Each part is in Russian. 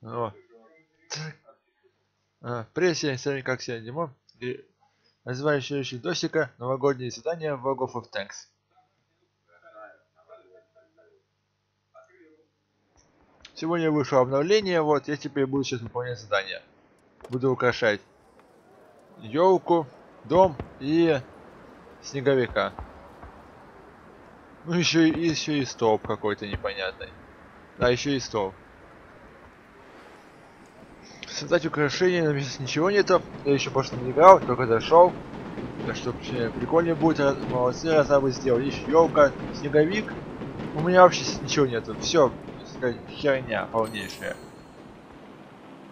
О. А, привет, всем, с вами как сегодня Димон. И развивающий досика новогоднее задание в World of Tanks. Сегодня вышло обновление, вот, я теперь буду сейчас выполнять задание. Буду украшать елку, дом и снеговика. Ну еще, еще и столб какой-то непонятный. Да, еще и столб. Создать украшение, но здесь ничего нету. Я еще просто не играл, только зашел. Так что прикольнее будет. Молодцы, раз вы сделали. Еще елка, снеговик. У меня вообще ничего нету. Все, херня полнейшая.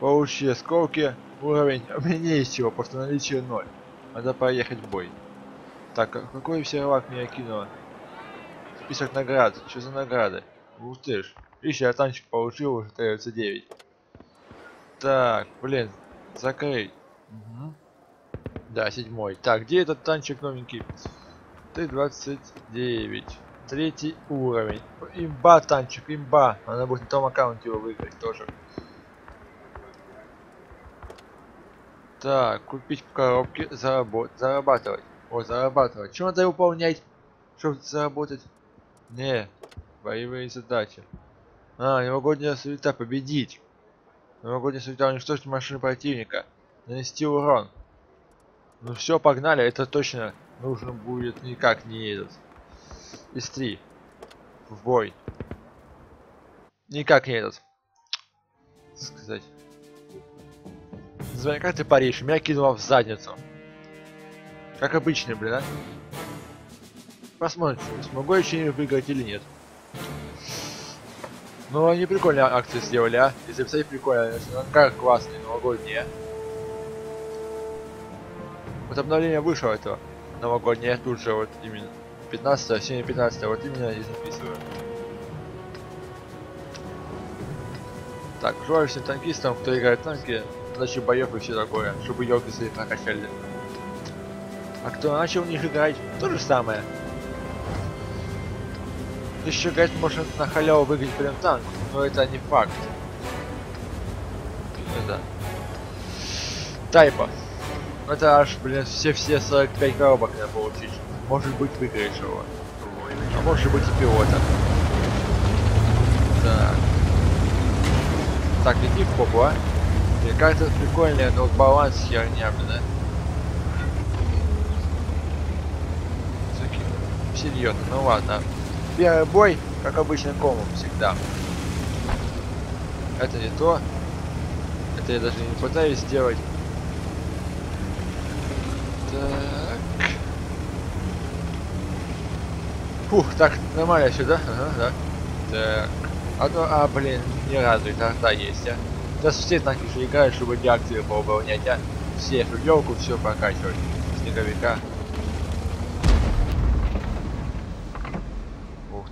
Паучьи осколки. Уровень. У меня есть чего, просто наличие 0. Надо поехать в бой. Так, а какой сервак меня кинуло? Список наград. Что за награды? Ух ты ж. Ищи, я танчик получил, уже 39. Так, блин, закрыть. Угу. Да, седьмой. Так, где этот танчик новенький? Т-29. Третий уровень. Имба танчик, имба. Надо будет на том аккаунте его выиграть тоже. Так, купить коробки, заработ зарабатывать. О, зарабатывать. Что надо выполнять, чтобы заработать? Не, боевые задачи. А, новогодняя суета победить. Новогодняя суета уничтожить машину противника. Нанести урон. Ну все, погнали, это точно нужно будет никак не этот. Из три. В бой. Никак не этот. Сказать. Звони, как ты паришь? Меня кинуло в задницу. Как обычно, блин, а? Посмотрим, смогу я еще выиграть или нет. Ну, они прикольные акции сделали, а? Если представить прикольно, как классные новогодние. Вот обновление вышло этого новогоднее, тут же вот именно 15 сегодня 15 вот именно и записываю. Так, желаю всем танкистам, кто играет в танки, удачи боев и все такое, чтобы елки свои прокачали. А кто начал в них играть, то же самое. Еще играть может на халяву выиграть прям танк, но это не факт. Это. Тайпа. Это аж, блин, все-все 45 коробок надо получить. Может быть выиграешь его. А может быть и пилота. Так. Так, иди в попу, а. Как-то прикольная, но баланс херня, блин. Серьезно, ну ладно. Первый бой, как обычно, комом всегда. Это не то. Это я даже не пытаюсь сделать. Так. Фух, так, нормально сюда. Ага, да. Так. А то, а, блин, не радует, арта есть, а. Сейчас все танки же играют, чтобы реакции поуполнять, а. Все, елку все прокачивать. Снеговика.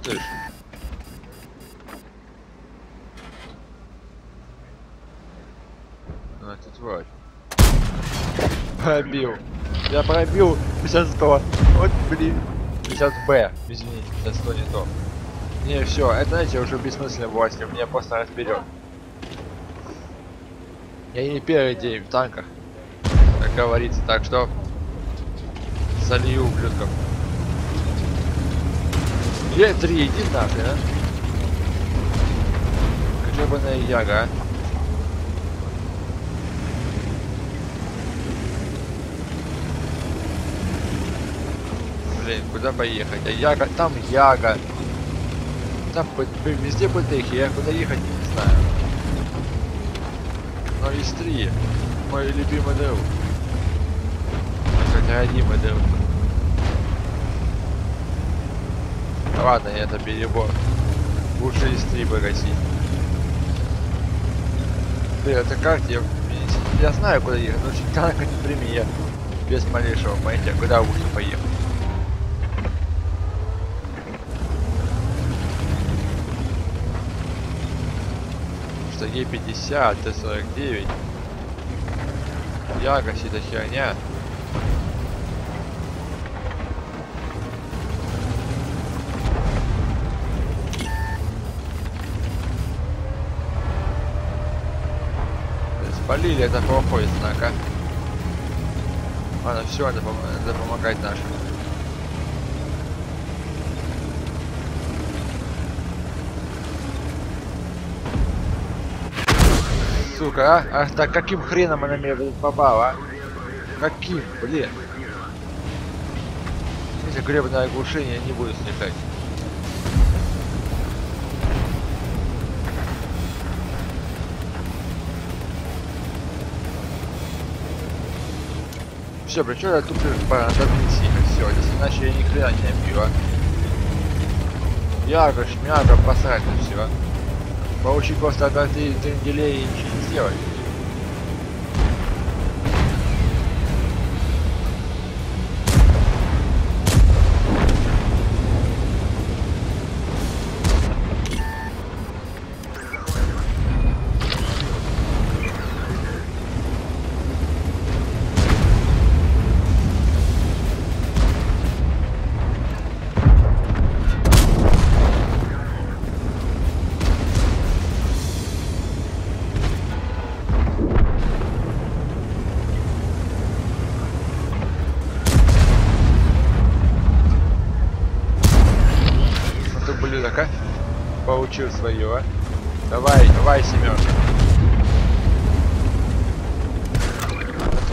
Ты ж. А, ты тварь. Пробил. Я пробил 50 100. Вот, блин. 50 Б. Извини, 50 100 не то. Не, все, это, знаете, уже бессмысленно власть. Меня просто разберет. Я не первый день в танках. Как говорится, так что... Солью ублюдков. Где три? Иди нахрен, а? Гребаная яга? Блин, куда поехать? А яга, там яга. Там везде ПТХи, я куда ехать не знаю. Но есть три. Мой любимый друг. Хотя один мой Ладно, это перебор. Лучше из три погасить. Блин, это как я... Я знаю, куда ехать, но очень танк не прими я без малейшего понятия, куда лучше поехать. Что Е50, Т49. Ягость это херня. Спалили, это плохой знак, а. Ладно, все, надо, пом надо помогать нашим. Сука, а? а так каким хреном она меня попала, а? Каким, блин? Если гребное оглушение, не буду сникать. Все, причем я тут по все, здесь иначе я ни хрена не обью, а. Яго, шмяга, посрать на все. Получи просто от ты тренделей и ничего не сделать. Получил свое. Давай, давай, семерка.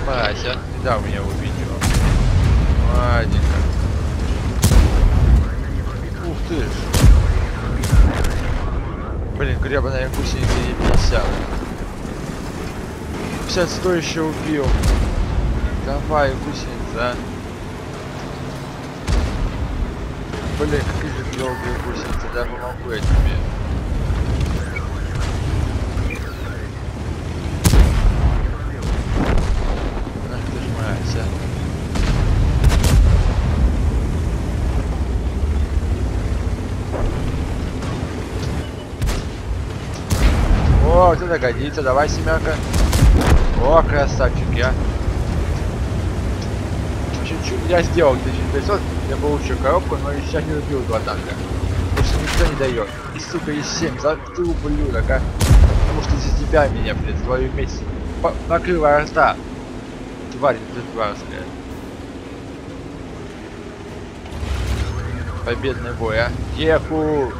Мразь, а? Не дал меня его. Ладненько. Ух ты ж. Блин, гребаная гусеница не 50. 50 100 еще убил. Давай, гусеница, а. Блин, долгие гусеницы, да помогу я тебе. О, вот это годится, давай семерка. О, красавчик я. Чуть-чуть я сделал 1500 я получу коробку, но сейчас не убил два танка. Потому что никто не дает. И сука, и 7. За ты ублюдок, а. Потому что из-за тебя меня, блядь, твою месть накрыла рта. Тварь ты тварская. Победный бой, а. Еху!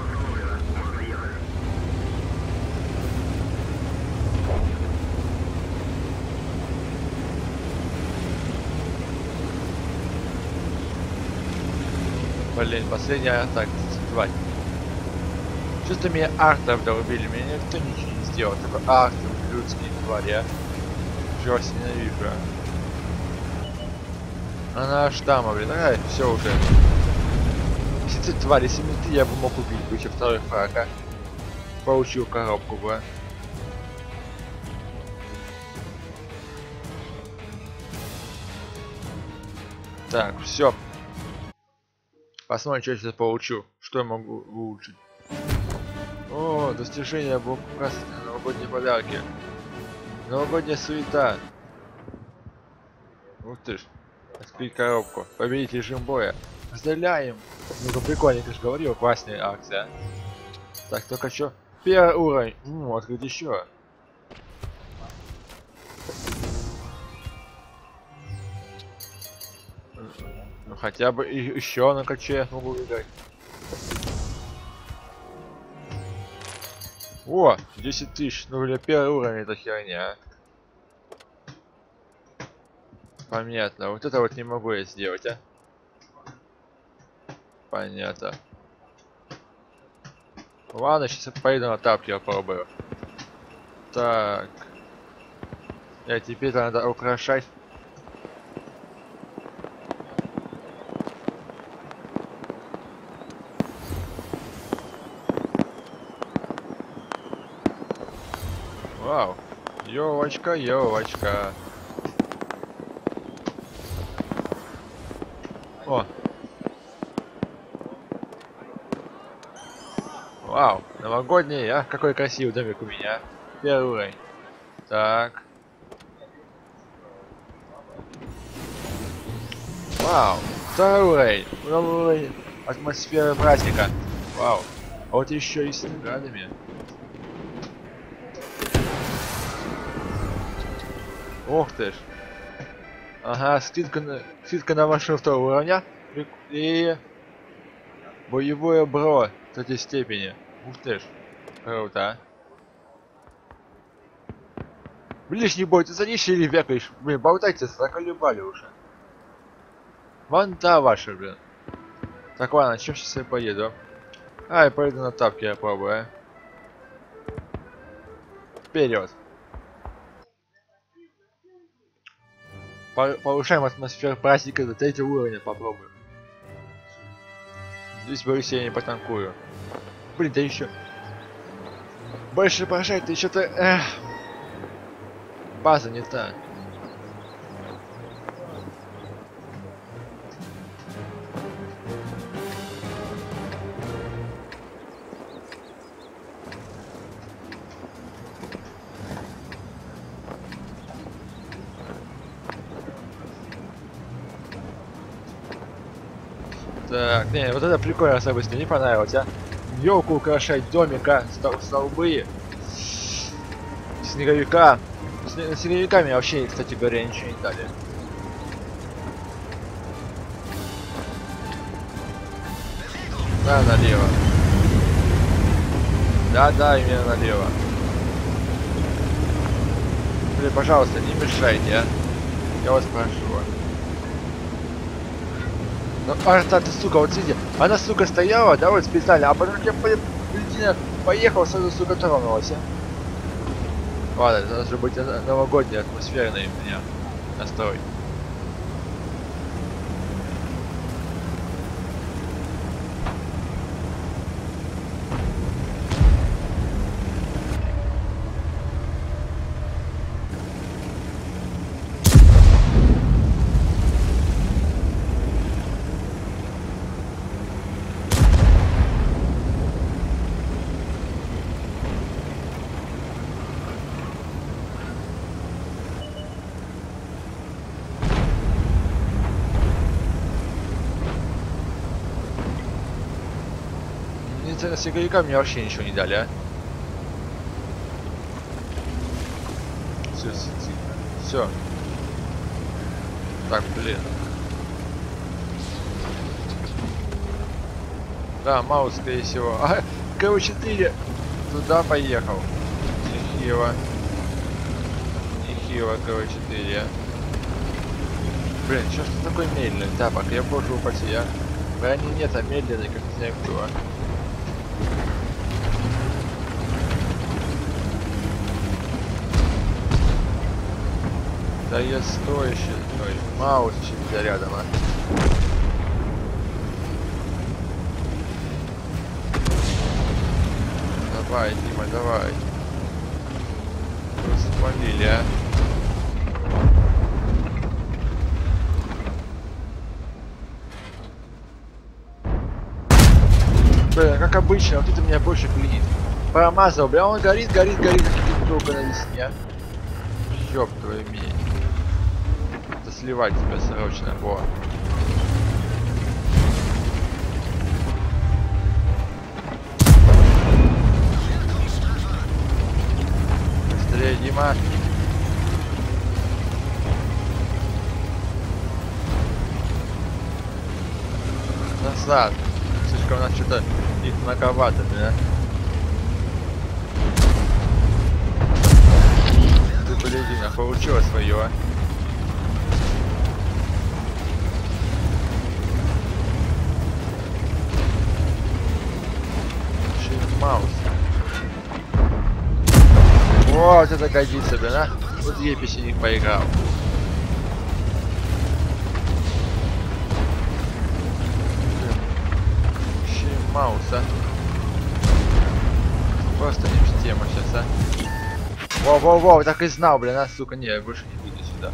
Блин, последняя так, тварь. Что-то меня артов долбили, меня никто ничего не сделал. Только артов, людские твари, а. Жесть ненавижу. Она штамма, блин, ай, все уже. Если ты тварь, если не ты, я бы мог убить бы еще второй фраг, а. Получил коробку бы, а. Так, все, Посмотрим, что я сейчас получу. Что я могу улучшить. О, достижение был красный новогодние подарки. Новогодняя суета. Ух ты ж. Открыть коробку. Победить режим боя. Поздравляем. Ну-ка прикольненько же говорил, классная акция. Так, только что? Первый уровень. Ну, открыть еще. Хотя бы еще на каче могу играть. О, 10 тысяч, ну для первый уровень это херня. Понятно, вот это вот не могу я сделать, а. Понятно. Ладно, сейчас я пойду на тапки попробую. Так. Я теперь надо украшать Вау. Ёлочка, ёлочка. О. Вау, новогодний, а? Какой красивый домик у меня. Первый. Так. Вау, второй уровень атмосферы праздника. Вау. А вот еще и с наградами. Ох ты ж. Ага, скидка на, скидка на машину второго уровня. И боевое бро третьей степени. Ух ты ж. Круто. Ближний бой, ты садишься или вякаешь? Блин, болтайте, заколебали уже. Вон та ваша, блин. Так, ладно, чем сейчас я поеду? А, я поеду на тапке, я пробую. Вперед. Повышаем атмосферу праздника до третьего уровня, попробуем. Здесь боюсь, я не потанкую. Блин, да еще. Больше поражает, ты что-то... База не та. Не, вот это прикольно особенно, мне понравилось, а. Елку украшать, домика, стол- столбы, снеговика. С снеговиками вообще, кстати говоря, ничего не дали. Да, налево. Да, да, именно налево. Блин, пожалуйста, не мешайте, а. Я вас прошу. Ну, а, та, ты, сука, вот сиди. Она, сука, стояла, да, вот специально, а потом я блин, поехал, сразу, сука, тронулась, а. Ладно, это должно быть э, новогодний атмосферный у меня настрой. Мне цена снеговика мне вообще ничего не дали, а. Все, все. Так, блин. Да, маус, скорее всего. А, КВ-4 туда поехал. Нехило. Нехило, КВ-4. Блин, что ж такой медленный, тапок? Я боже упаси, а. Брони нет, а медленный, как не знаю кто. Да я стоящий, ой, маус еще рядом, а. Давай, Дима, давай. Спалили, а. Блин, как обычно, вот это меня больше клинит. Промазал, бля, он горит, горит, горит, как только на весне. Сливать тебя срочно, во. Быстрее, Дима. Назад. Слишком у нас что-то их многовато, да? Ты, блядина, получила свое, а? Вот это годится, блин, а? Вот еписи не поиграл. Еще и мауса. Просто не в тему сейчас, а. Воу-воу-воу, так и знал, блин, а, сука, не, я больше не буду сюда.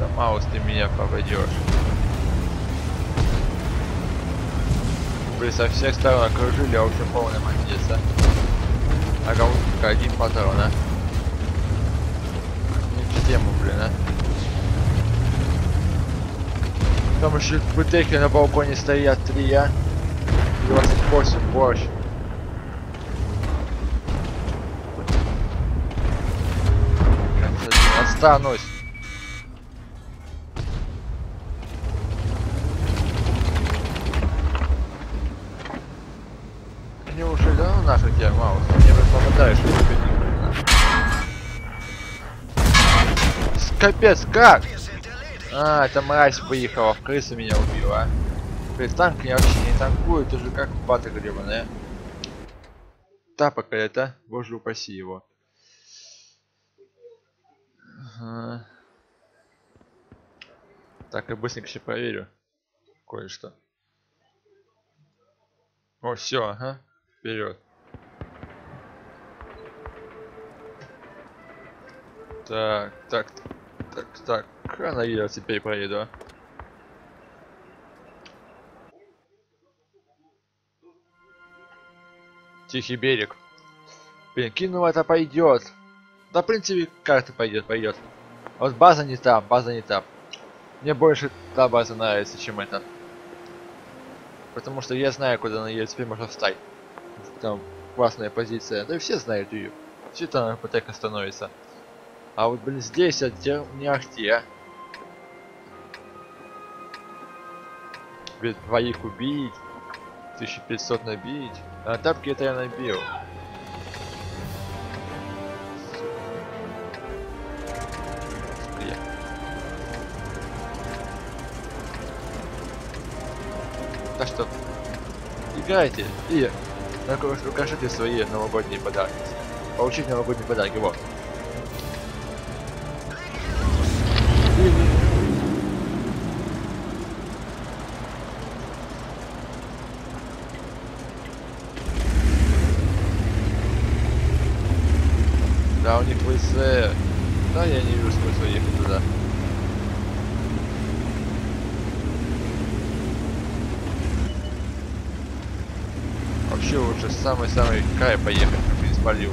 Да маус ты меня попадешь. Блин, со всех сторон окружили, а вообще полный молодец, а. Только один патрон, а. Не в тему, блин, а. Там еще бутылки на балконе стоят, три, а. 28 борщ. Красота. Капец, как? А, это мразь выехала, в крыса меня убила. Блин, танк меня вообще не танкует, уже как бата гребаная. Тапок это, боже упаси его. Ага. Так, я быстренько еще проверю. Кое-что. О, все, ага. Вперед. Так, так, так, так. Рано я теперь проеду. а. Тихий берег. Блин, кинул это пойдет. Да, в принципе, карта пойдет, пойдет. Вот база не там, база не там. Мне больше та база нравится, чем эта. Потому что я знаю, куда на ее теперь можно встать. Там классная позиция. Да и все знают ее. Все там ПТК становится. А вот, блин, здесь отдел не ахте. Ведь двоих убить. 1500 набить. А тапки это я набил. Так что, играйте и укажите свои новогодние подарки. Получить новогодние подарки, вот. ВС. Да, я не вижу смысла ехать туда. Вообще лучше самый-самый край поехать, как из полив.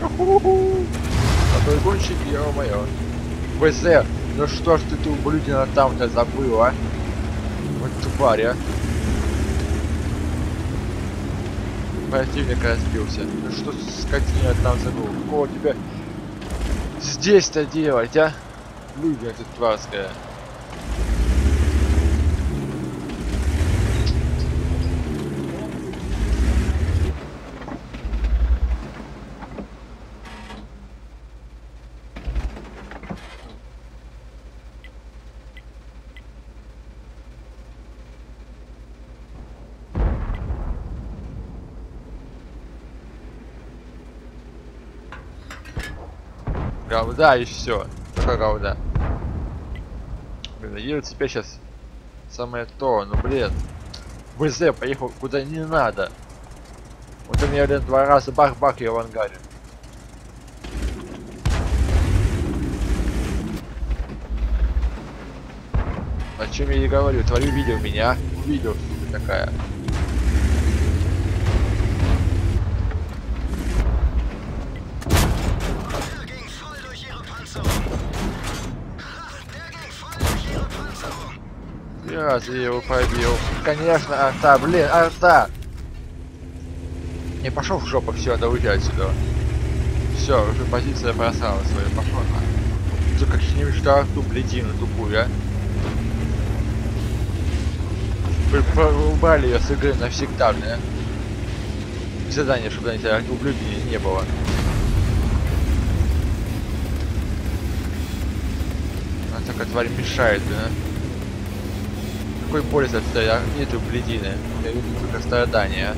А то гонщик, ё-моё. ВС, ну что ж ты, ты ублюдина там-то забыл, а? Вот тварь, а. Противник разбился. Ну что скотина там забыл? О, тебя здесь-то делать, а? Люди, ты тварская. Говда и все. Только говда. Блин, еду теперь сейчас самое то, ну блин. ВЗ поехал куда не надо. Вот у меня блин, два раза бах-бах и в ангаре. О чем я и говорю, твою видел меня, увидел, такая. Я же его побил. Конечно, арта, блин, арта! Не пошел в жопу, все, надо уйти отсюда. Все, уже позиция бросала свою, пошла на. Ты как я не вижу эту арту, блядину тупую, а? Убрали ее с игры навсегда, бля. Задание, чтобы на тебя ублюдения не было. Она такая тварь мешает, бля. Какой пользы от тебя нету бледины? Я вижу только страдания.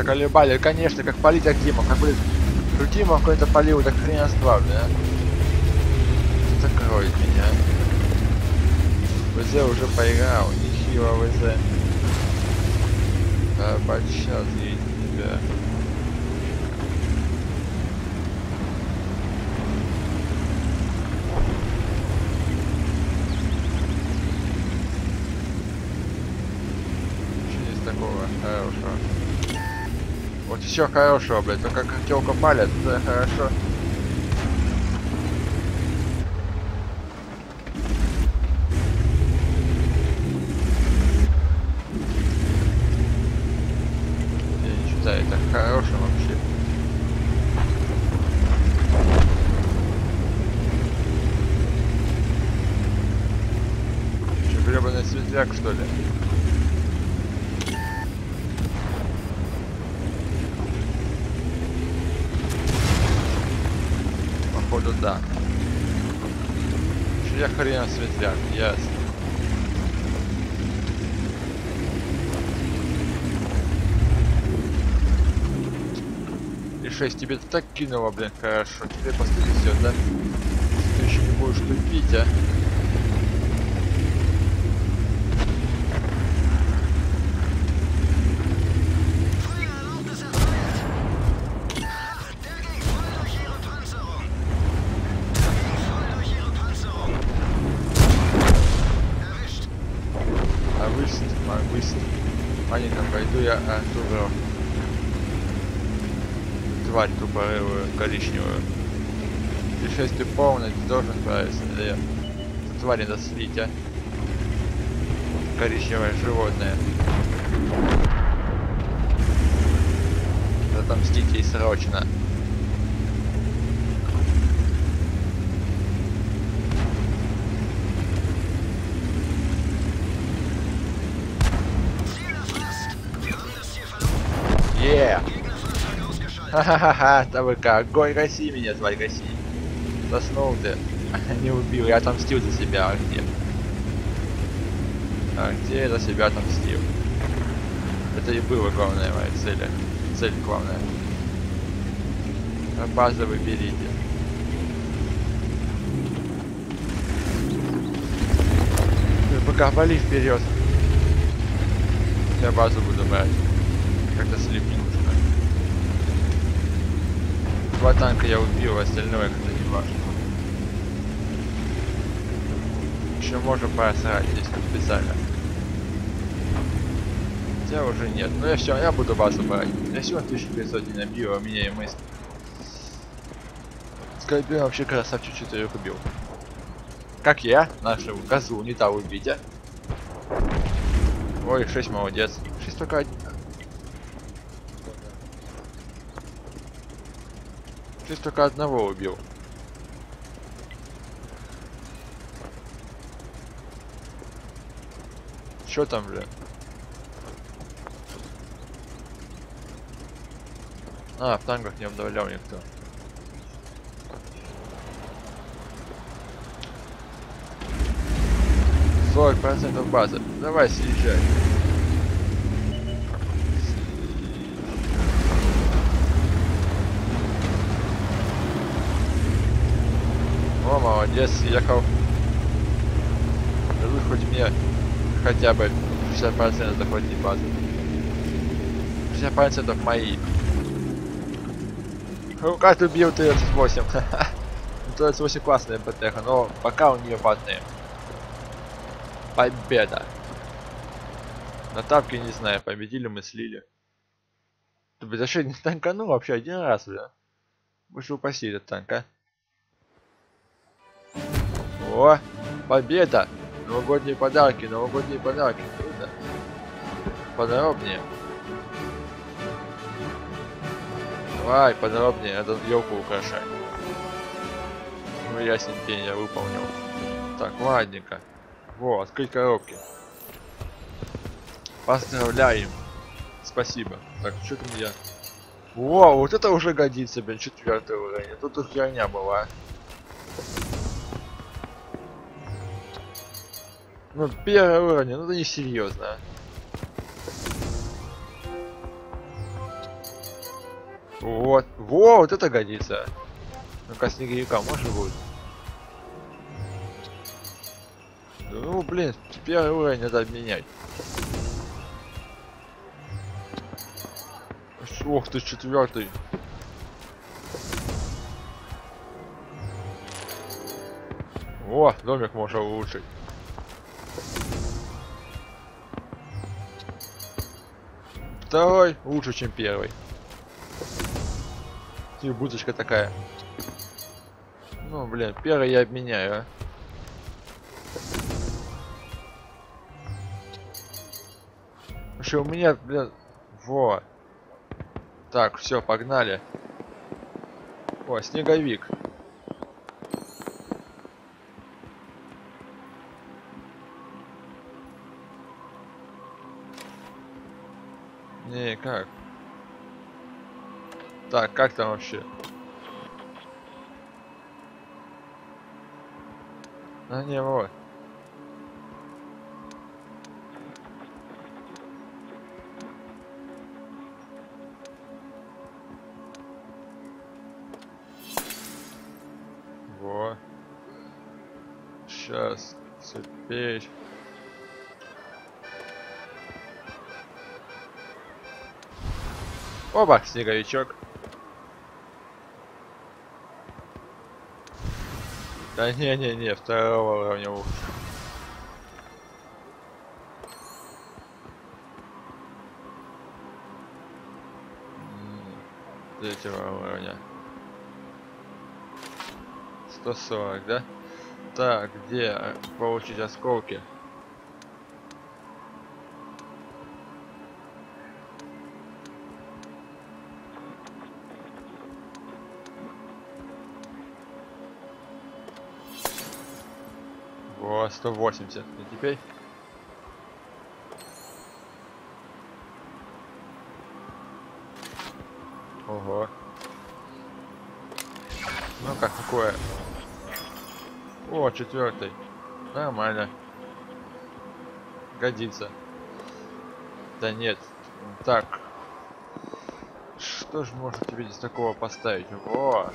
Заколебали, конечно, как полить Акимов, как блин, Акимов какой-то полил, так хреноства, бля. Закроет меня. ВЗ уже поиграл, нехило ВЗ. Да, сейчас я тебя. Вот все хорошо, блядь. Только как телка палят, это хорошо. Я не считаю это хорошим вообще. Что, гребаный светляк, что ли? Походу, да. Что я хрен светляк, ясно. И 6 тебе так кинуло, блин, хорошо. Тебе поставили все, да? Ты еще не будешь тупить, а? Справиться, или я? Эту Тварь надо слить? Коричневое животное. Отомстить ей срочно. Verloren. Yeah! Gegnerfahrzeug ausgeschaltet. Ха-ха-ха, ТВК, огонь, гаси меня, тварь, гаси. Заснул ты. Не убил, я отомстил за себя, а где? А где я за себя отомстил? Это и было главная моя цель. Цель главная. А базы вы берите. Ты Пока вали вперед. Я базу буду брать. Как-то слив не нужно. Два танка я убил, остальное как-то не важно. Еще можно просрать здесь как специально. Хотя уже нет. Но я все, я буду базу брать. Я всего 1500 не набил, а меня и мысль. Скайпер вообще красавчик 4 убил. Как я, нашего козу не того убить, а? Ой, 6 молодец. 6 только один. Шесть только одного убил. Чё там, блин? А, в танках не обновлял никто. Сорок процентов базы. Давай съезжай. О, молодец, ехал. Вы хоть мне хотя бы 60% захватить базы. 60% мои. Рука убил ТС-8. ТС-8 классная БТХ, но пока у нее ватные. Победа. На тапке не знаю, победили мы слили. Ты бы зашли не танканул вообще один раз, бля. Больше упаси этот танк, а. О, победа! Новогодние подарки, новогодние подарки. Круто. Подробнее. Давай, подробнее, надо елку украшать. Ну, день, я выполнил. Так, ладненько. Во, открыть коробки. Поздравляем. Спасибо. Так, что там я? Во, вот это уже годится, блин, четвертый уровень. Тут уж херня была. Ну, первый уровень, ну это не серьезно. Вот, во, вот это годится. Ну-ка, снеговика может будет? Ну, блин, первый уровень надо обменять. Ох ты, четвертый. О, домик можно улучшить. Второй лучше, чем первый. И будочка такая. Ну, блин, первый я обменяю, а. Что у меня, блин, во. Так, все, погнали. О, снеговик. Не, как? Так, как там вообще? А, не, вот. Во. Сейчас. Теперь. Оба, снеговичок. Да не-не-не, второго уровня лучше. Третьего уровня. 140, да? Так, где э, получить осколки? 180. И теперь... Ого. Ну как такое? О, четвертый. Нормально. Годится. Да нет. Так. Что же можно тебе здесь такого поставить? О!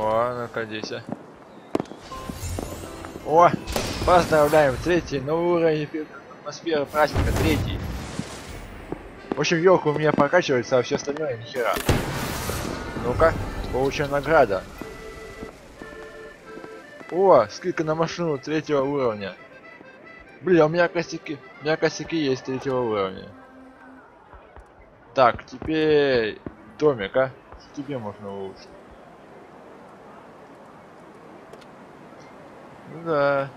О, а. О! Поздравляем! Третий новый уровень атмосферы праздника. Третий. В общем, елка у меня прокачивается, а все остальное нихера. Ну-ка, получена награда. О, скидка на машину третьего уровня. Бля, у меня косяки. У меня косяки есть третьего уровня. Так, теперь домик, а? Тебе можно улучшить? Да.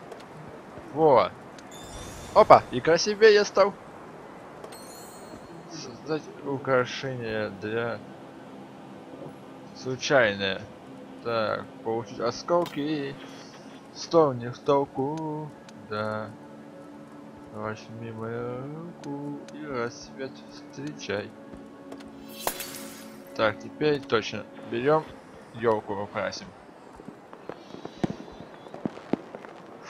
Во. Опа, и красивее я стал. Создать украшение для случайное. Так, получить осколки. Сто не в толку. Да. Возьми мою руку и рассвет встречай. Так, теперь точно. Берем елку украсим.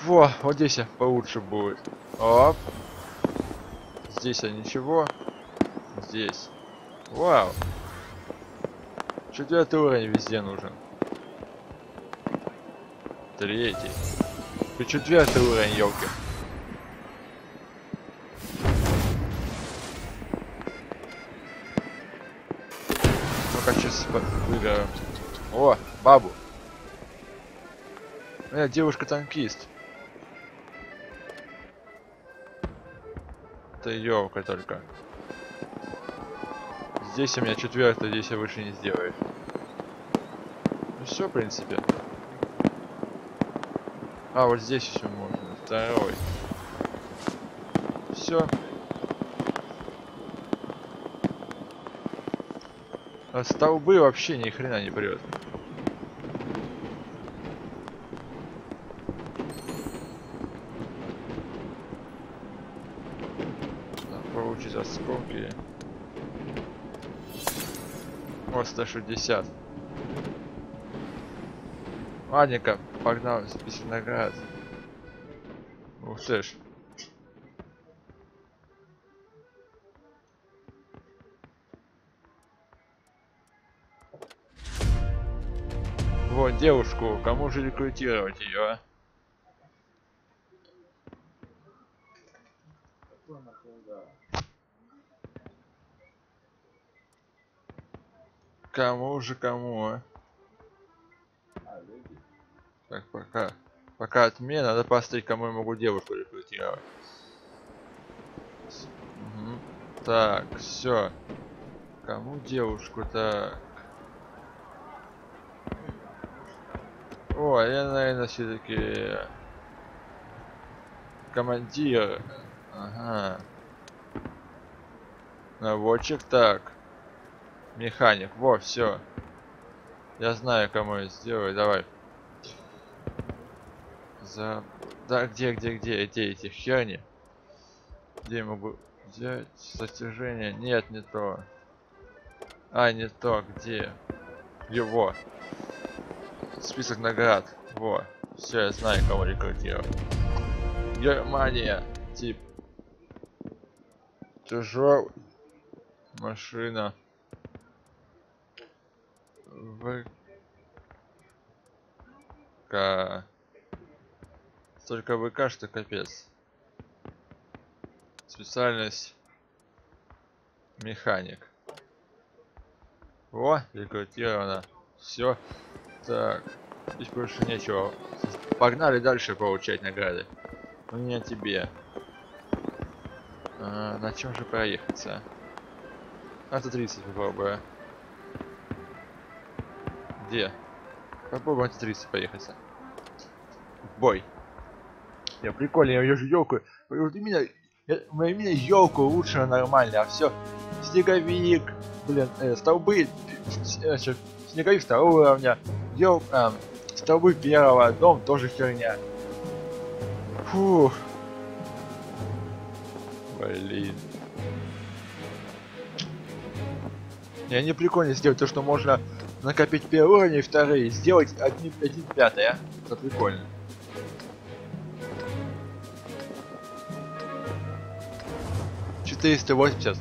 Во, вот здесь получше будет. Оп. Здесь я ничего. Здесь. Вау. Четвертый уровень везде нужен. Третий. И четвертый уровень, елки. Ну-ка, сейчас выберем. О, бабу. Э, девушка-танкист. Это елка только. Здесь у меня четвертый, здесь я выше не сделаю. Ну все, в принципе. А, вот здесь еще можно. Второй. Все. А столбы вообще ни хрена не прет. 4. Вот 160. Ладненько, погнал с Песноград. Ух ты ж. Вот девушку, кому же рекрутировать ее. Кому же кому, а? Так, пока. Пока от меня надо посмотреть, кому я могу девушку рекрутировать. Мгм. Так, все. Кому девушку так? О, я, наверное, все-таки командир. Ага. Наводчик, так. Механик, во, все. Я знаю, кому я сделаю, давай. За... Да, где, где, где, где эти херни? Где я могу взять достижение? Нет, не то. А, не то, где? Его. Список наград. Во. Все, я знаю, кого рекрутировать. Германия. Тип. Тяжелый. Машина. В... К... Столько ВК, что капец. Специальность механик. О, рекрутировано. Все. Так. Здесь больше нечего. Погнали дальше получать награды. У меня тебе. А, на чем же проехаться? А, 30 попробую. Где? Попробуем 30 поехаться. В бой. Я прикольно, я вижу елку. Вот именно, именно елку лучше нормально, а все снеговик, блин, э, столбы, э, снеговик второго уровня, ел, э, столбы первого, дом тоже херня. Фух. Блин. Я не прикольно сделать то, что можно накопить первый уровень и вторые, сделать один, один пятый, а? Это прикольно. Четыреста восемьдесят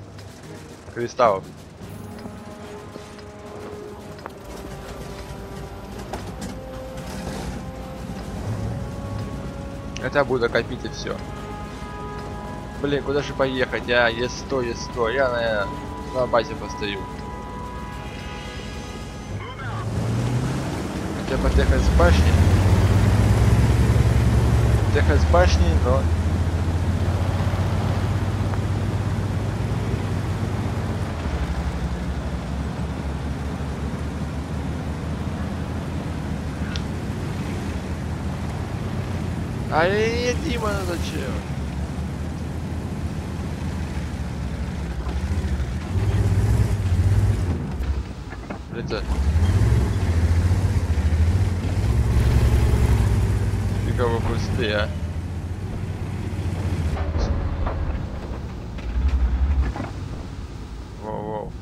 кристаллов. Это буду копить и все. Блин, куда же поехать? А, есть 100, есть 100. Я, наверное, на базе постою. Хотя потехать с башни. Техать с башни, но... А не Дима, ну зачем? Это... А. Воу-воу.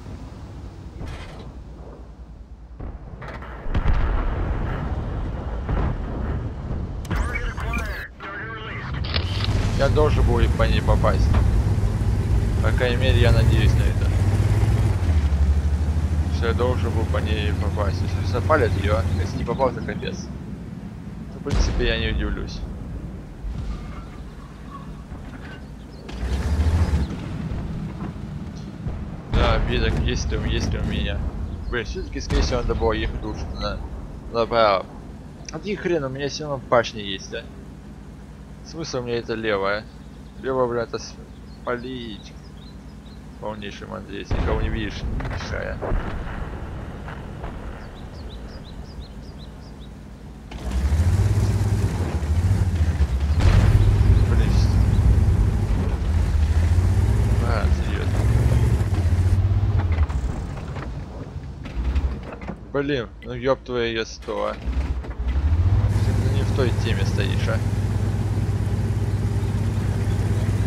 Я должен был по ней попасть. По крайней мере, я надеюсь на это. Что я должен был по ней попасть. Если запалят ее, если не попал, то капец. То, в принципе, я не удивлюсь. Да, бедок есть есть у меня. Блин, все-таки, скорее всего, надо было ехать лучше на направо. Один хрен, у меня все равно башня есть, а. Смысл мне это левая. Левая, бля, это с- полить. Полнейший Андрей, никого не видишь, мешая. Блин. А, серьезно. Блин, ну ёб твою сто. Ты не в той теме стоишь, а.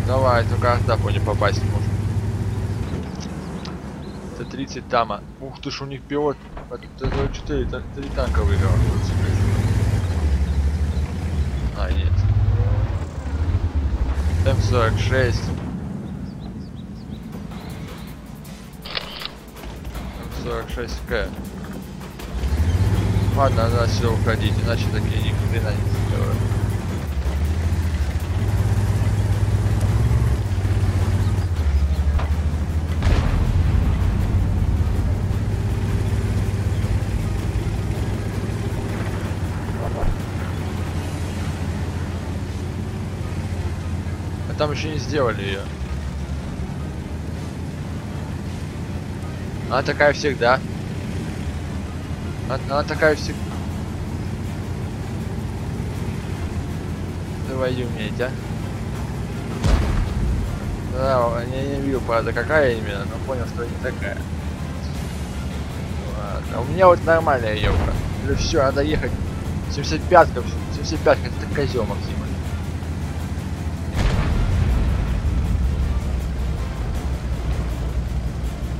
Давай, только Артапу не попасть можно. Т-30 тама. Ух ты ж, у них пилот. Это 4 три танка выиграл. А, нет. М46. М46К. Ладно, надо отсюда уходить, иначе такие ни хрена не сделаю. А там еще не сделали ее. Она такая всегда. Она, она такая всегда. Твою медь, а. Да, я не видел, правда, какая именно, но понял, что не такая. Ладно, у меня вот нормальная елка. Или все, надо ехать. 75-ка, 75-ка, это козел Максима.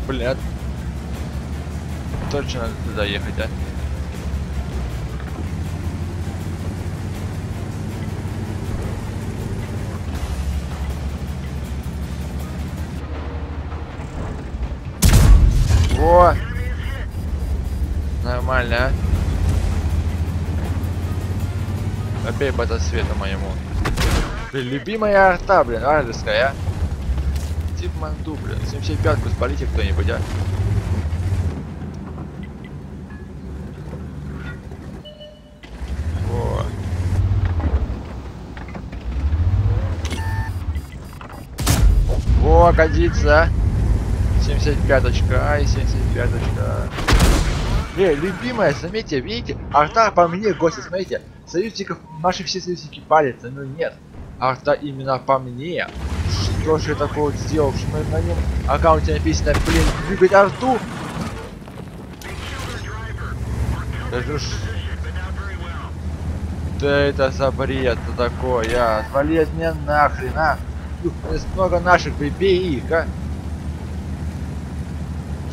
Блядь. Точно надо туда ехать, а? Во! Нормально, а? Опять по света моему. Блин, любимая арта, блин, арльская, а? Тип манду, блин. 75-ку спалите кто-нибудь, а? Во, годится, а? 75-очка, ай, 75-очка. Э, любимая, заметьте, видите, арта по мне, гости, смотрите, союзников, наши все союзники палятся, но нет. Арта именно по мне. Что же я такого сделал, что на, нем аккаунте написано, блин, двигать арту? Это ж... Да это за бред такой, а? Отвали от меня нахрен, а? Много наших, бей их, а?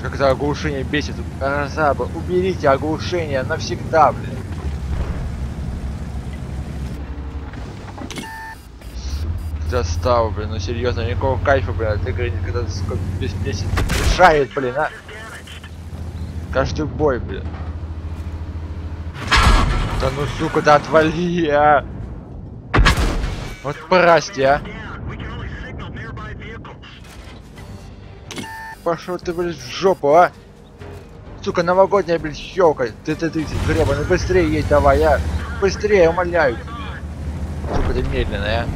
Как это оглушение бесит. Разаба, уберите оглушение навсегда, блин. Достал, блин, ну серьезно, никакого кайфа, блин, ты говоришь, когда без бесит мешает, блин, а. Каждый бой, блин. Да ну сука, да отвали, а. Вот прости, а. Пошел ты, блядь, в жопу, а! Сука, новогодняя, блядь, щелка. Ты, ты, ты, гребаный, быстрее едь давай, а! Быстрее, умоляю. Сука, ты медленная, а!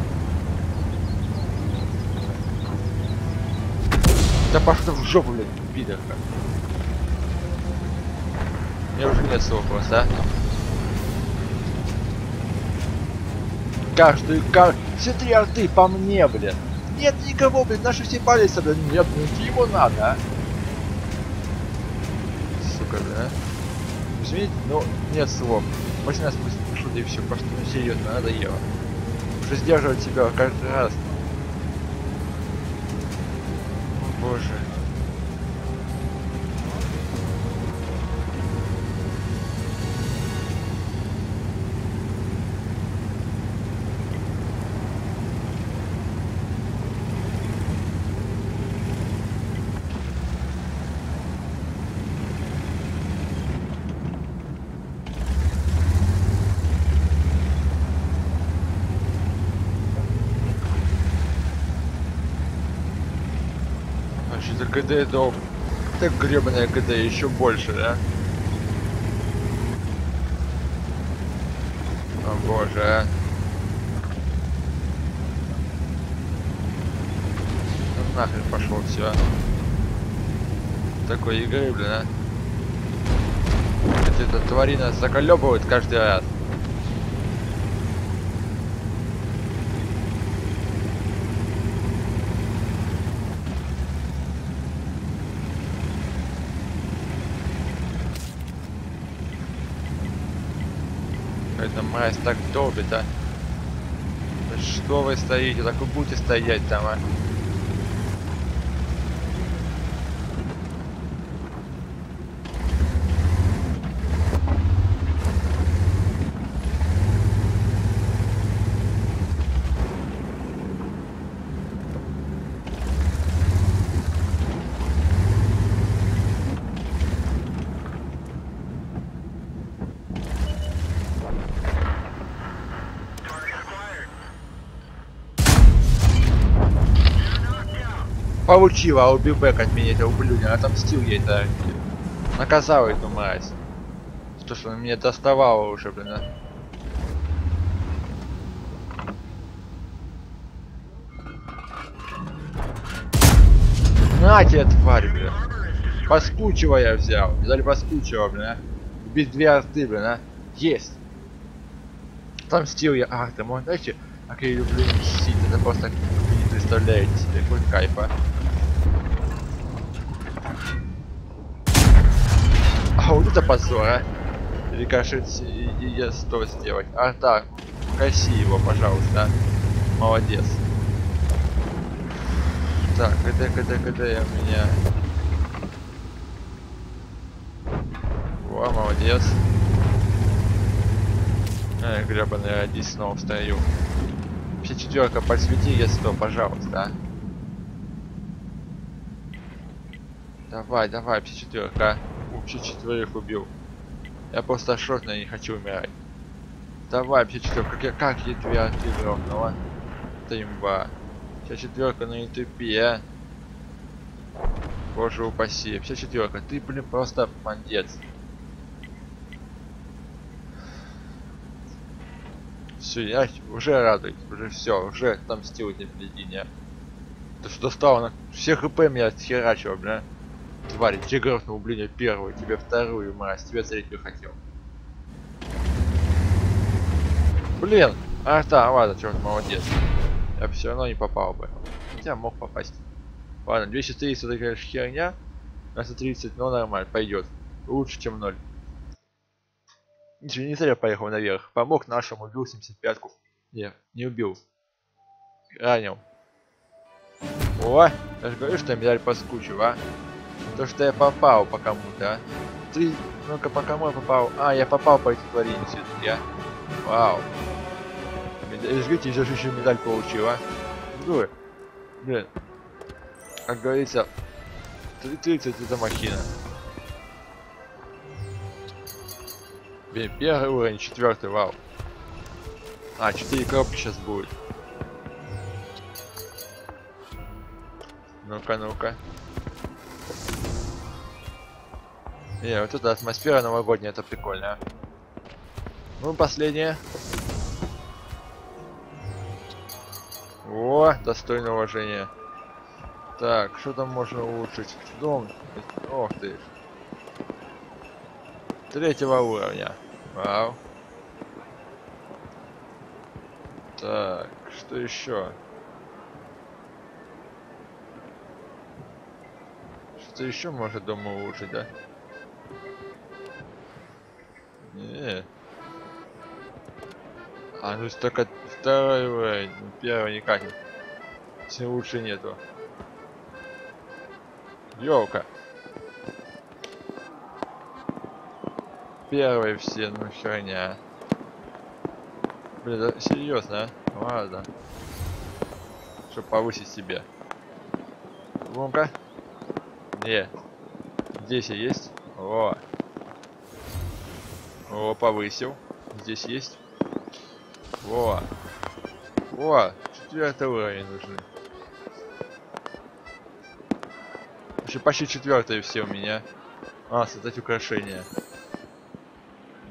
Да пошел ты в жопу, блядь, пидорка. Мне уже нет слов просто, а? Каждый, каждый, все три арты по мне, блядь. Нет никого, блин, наши все палец, блин. Нет, ну его надо, а. Сука, да. Извините, но нет слов. После нас пришло, да и все, просто ну серьезно, надоело. Уже сдерживать себя каждый раз. О, боже. ГД дом. Так гребаная ГД еще больше, да? О боже, а. Ну нахрен пошел все. Такой игры, блин, а. Это, эта тварина заколебывает каждый раз. Эта мразь так долбит, а. Да что вы стоите? Так вы будете стоять там, а. Получила аубибэк от меня, эта ублюдина. Отомстил ей, да. Наказал эту мразь. То, что она меня доставала уже, блин. а. На тебе, тварь, бля. Паскучего я взял. Дали паскучего, блин, а. Без две арты, блин, а. Есть. Там стил я. Ах, ты мой, знаете, как я люблю мстить. Это просто не представляете себе. Какой кайф, а. Это позор, а. Рикошет с- и, и я что сделать. А так, коси его, пожалуйста. Молодец. Так, это, это, это я у меня. Во, молодец. Ай, гребаный ради снова встаю. Все четверка, подсвети я 100, пожалуйста. а. Давай, давай, все четверка. Вообще четверых убил. Я просто шортно не хочу умирать. Давай, все четверка, как я, как я тебя ты грохнула. Это имба. Вся четверка, не тупи, а. Боже упаси. Вся четверка, ты, блин, просто мандец. Все, я уже радуюсь, уже все, уже отомстил этим блядине. Ты что стало? На все хп меня отхерачило, бля. Тварь, тебе грохнул, блин, я первую, тебе вторую, мразь, тебе третью хотел. Блин! А, да, ладно, черт, молодец. Я все равно не попал бы. Хотя мог попасть. Ладно, 230 это, конечно, херня. На 130, но нормально, пойдет. Лучше, чем 0. Ничего, не зря поехал наверх. Помог нашему, убил 75-ку. Не, не убил. Ранил. О, я же говорю, что я медаль поскучил, а? То, что я попал по кому-то, а? Ты, ну-ка, по кому я попал? А, я попал по этой тварине все-таки, а? Вау. Жгите, же еще медаль получил, а? Дур. Блин. Как говорится, 30 это махина. Блин, первый уровень, четвертый, вау. А, 4 коробки сейчас будет. Ну-ка, ну-ка. Не, вот эта атмосфера новогодняя, это прикольно. Ну, последняя. О, достойно уважения. Так, что там можно улучшить? Дом. Ох ты. Третьего уровня. Вау. Так, что еще? Что еще может дома улучшить, да? Не. А, ну только второй уровень. Ну, первый никак. Все лучше нету. Ёлка. Первые все, ну херня. Блин, да серьезно, а? Ладно. Чтоб повысить себе. Ну-ка. Не. Здесь и есть. О. О, повысил. Здесь есть. Во. Во. Четвертый уровень нужны. Вообще почти четвертые все у меня. А, создать украшения.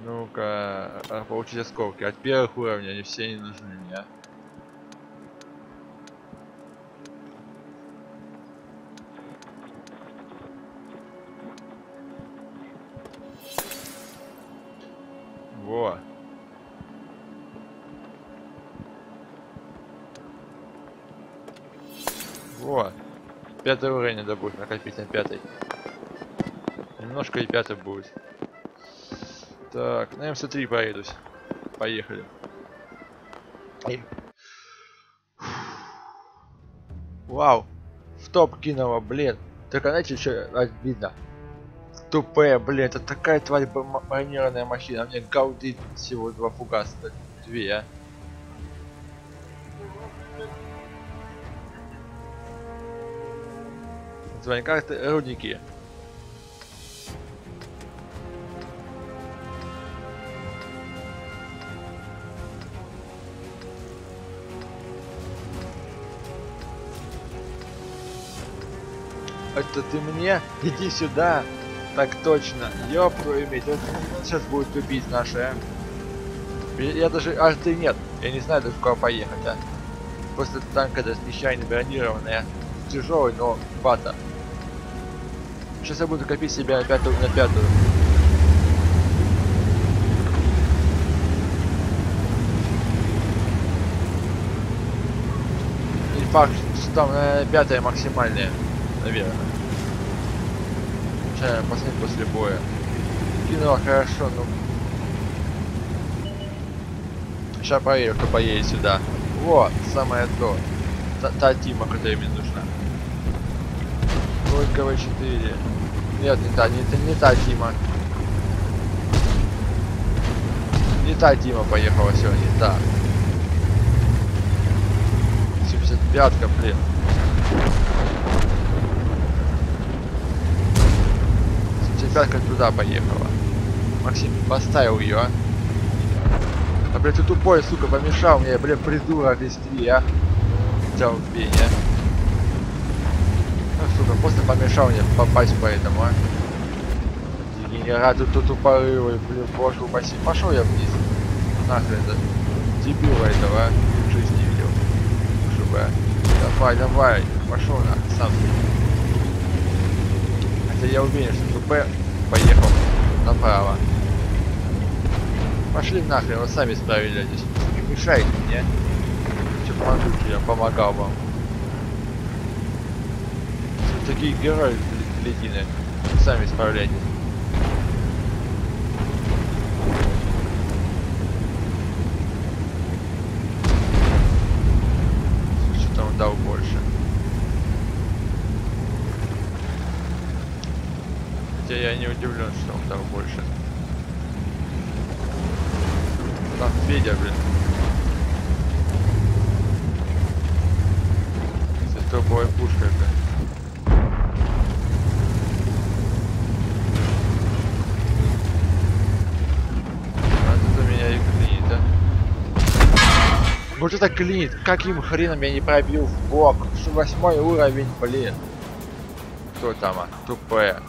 Ну-ка, а, получить осколки. От первых уровней они все не нужны мне. Во. Во. Пятый уровень надо будет накопить на пятый. Немножко и пятый будет. Так, на МС-3 поедусь. Поехали. Ай. Вау. В топ кинула, блин. Только знаете, что обидно? Тупая, блин, это такая тварь бронированная машина. а Мне гаудит всего два фугаса. Две, а. Звони карты рудники. Это ты мне? Иди сюда. Так точно. Твою медь. Вот сейчас будет убить наши. Я я даже арты нет. Я не знаю даже куда поехать, а. Просто танк это смещайно бронированная. Тяжелый, но бата. Сейчас я буду копить себе на пятую, на пятую. Не факт, что там наверное, пятая максимальная, наверное. Сейчас посмотреть после боя. Кинула хорошо, ну. Сейчас проверю, кто поедет сюда. Вот, самое то. Та, та Тима, которая мне нужна. Только 4 Нет, не та, не, не та Тима. Не та Тима поехала сегодня, не та. 75-ка, блин. Семьдесят туда поехала. Максим, поставил ее, а? А, блядь, ты тупой, сука, помешал мне, блядь, придурок вести, а? Терпение. Ну, сука, просто помешал мне попасть по этому, а? Дегенераты тут тупорылый, блин, боже упаси. Пошел я вниз. Нахрен это. Дебила этого, а? В жизни видел. Чтобы, а? Давай, давай, пошел нахрен сам. Я уверен, что ТП поехал направо. Пошли нахрен, вы сами справились. Не мешайте мне. Че помогу я помогал вам. Такие герои ледины. Сами справляйтесь. Что-то он дал больше. Хотя я не удивлен, что он дал больше. Федя, блин. Это меня и клинит, а. Вот это клинит. Каким хреном я не пробил в бок? Что восьмой уровень, блин. Кто там, а? Тупая.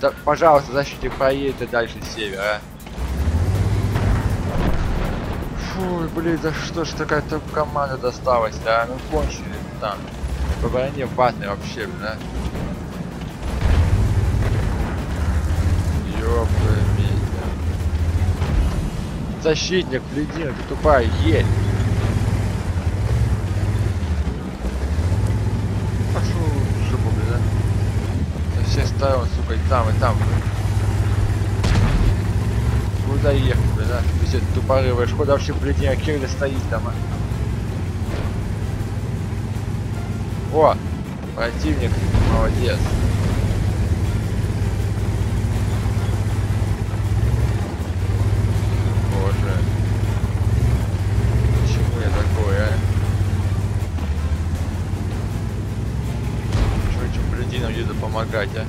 Да, пожалуйста, защите проедет и дальше севера, а. Фу, блин, да что ж такая топ команда досталась, да? Ну кончили там. По броне ватный вообще, блин, а. Ёпта, медя. Защитник, блин, ты тупая, ель. В всех сторон, сука, и там, и там. Куда ехать, а? Ты все тупорывая, куда вообще, блин, а Кирли стоит там, а? О, противник, молодец. Боже. Почему я такой, а? Чего этим блядинам еду помогать, а?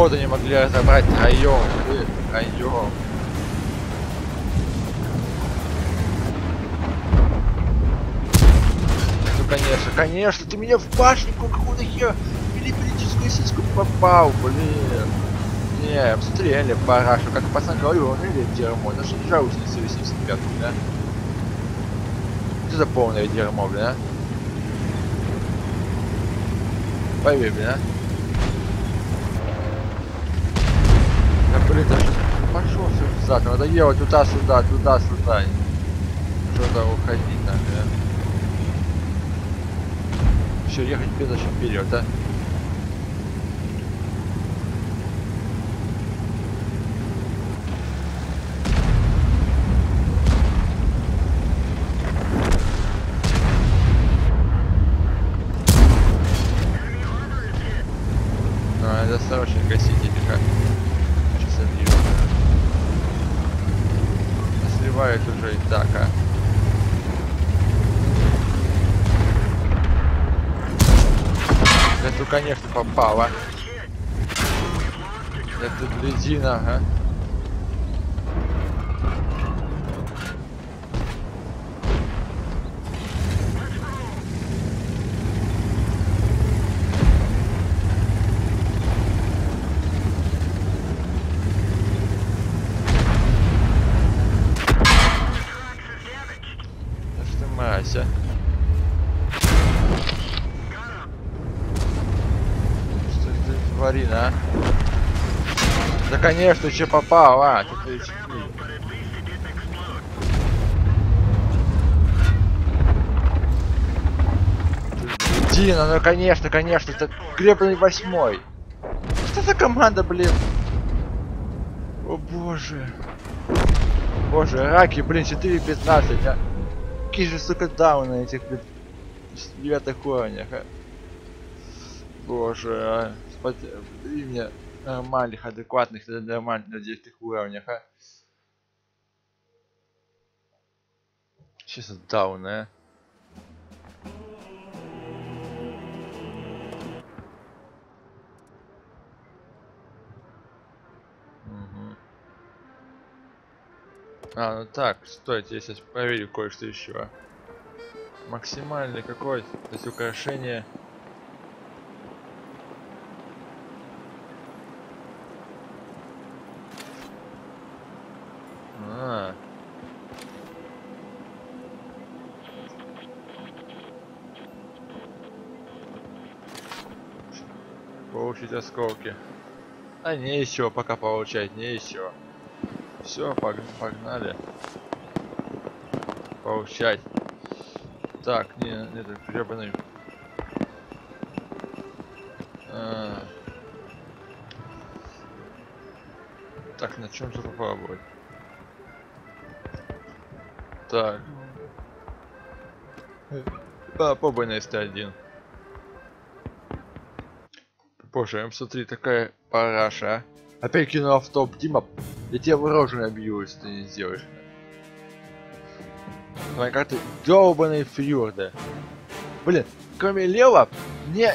Шкоду не могли разобрать троем, троем. Ну конечно, конечно, ты меня в башенку какую-то хер электрическую сиську попал, блин. Не, смотри, реально парашу, как пацан говорил, он или дерьмо, даже не жалуйся на свою 75 да? Что за полное дерьмо, блин, а? Поверь, блин, а? Даже пошел все взад, надоело туда-сюда, туда-сюда. Что-то уходить надо? Еще ехать без вперед, да? Ну, надо осторожно гасить или как? Сейчас объявлю. Сливает уже и так, а. Это, конечно, попало. Это блядина, ага. Да что ты, Мася? тварина, а? Да конечно, еще попал, а? Ты. Дина, ну конечно, конечно, это гребаный восьмой. Что за команда, блин? О боже. Боже, раки, блин, 4.15, а. Какие же, сука, дауны этих, блин, девятых уровнях, а. Боже, а. Спаси мне нормальных, адекватных, нормальных на девятых уровнях, а. Сейчас дауны, а. А, ну так, стойте, я сейчас проверю кое-что еще. Максимальный какой? То есть украшение. получить осколки. А не еще, пока получать, не еще. Все, погнали. Получать. Так, не, не это гребаный. А. Так, на чем же попробовать? Так. Э, а, побойный 101 кожа. Эм, смотри, такая параша. Опять кинула в Дима. Я тебе в рожу набью, если ты не сделаешь. На карты долбаные фьорды. Блин, кроме лева, мне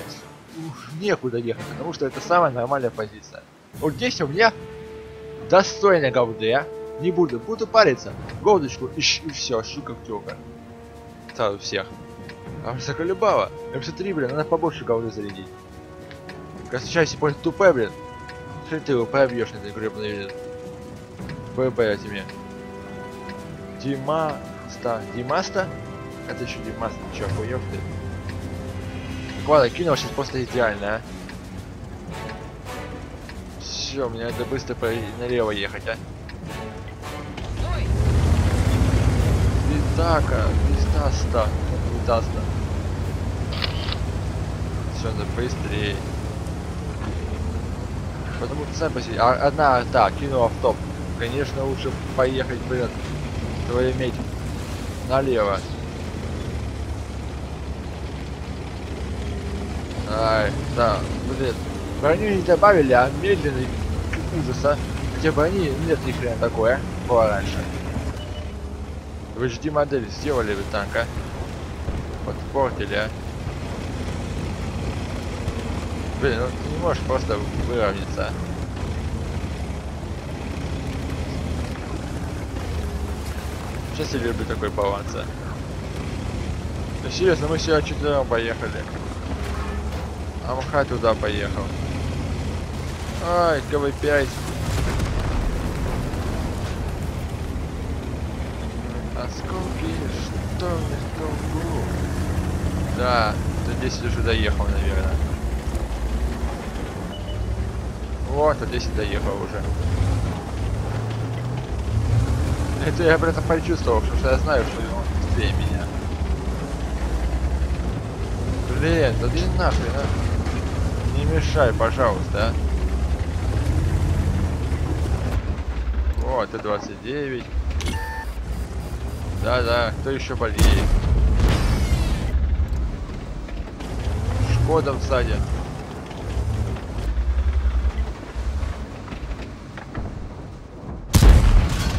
уж некуда ехать, потому что это самая нормальная позиция. Вот здесь у меня достойно голды, а. не буду, буду париться. Голдочку и, и все, щука тёка. Сразу всех. А заколебала. М3, эм, блин, надо побольше голды зарядить. Косячайся, понял, тупая, блин. Что ты его пробьешь на этой гребаной ББ тебе. Димаста. Димаста? Это еще Димаста, чё, хуёв ты? Ладно, кинул сейчас просто идеально, а. Все, мне надо быстро по налево ехать, а. Витака, Витаста, Витаста. Все, надо быстрее. Потому что сами себе, а, одна арта кинула в топ. Конечно, лучше поехать, блин, твою медь налево. Ай, да, блин. Броню не добавили, а медленный ужаса. Хотя брони нет ни хрена такое, было раньше. В HD модель сделали вы танка. Подпортили, а. Блин, ну ты не можешь просто выровняться. Сейчас я люблю такой баланс. а. Да серьезно, мы сюда четвером поехали. Амха туда поехал. Ай, КВ-5. Осколки, что мне толку? Да, ты здесь уже доехал, наверное. Вот, а здесь доехал уже. Это я при этом почувствовал, потому что я знаю, что он быстрее меня. Блин, да иди нахрен, а. Не мешай, пожалуйста, а. Вот, и 29. Да-да, кто еще болеет? Шкода в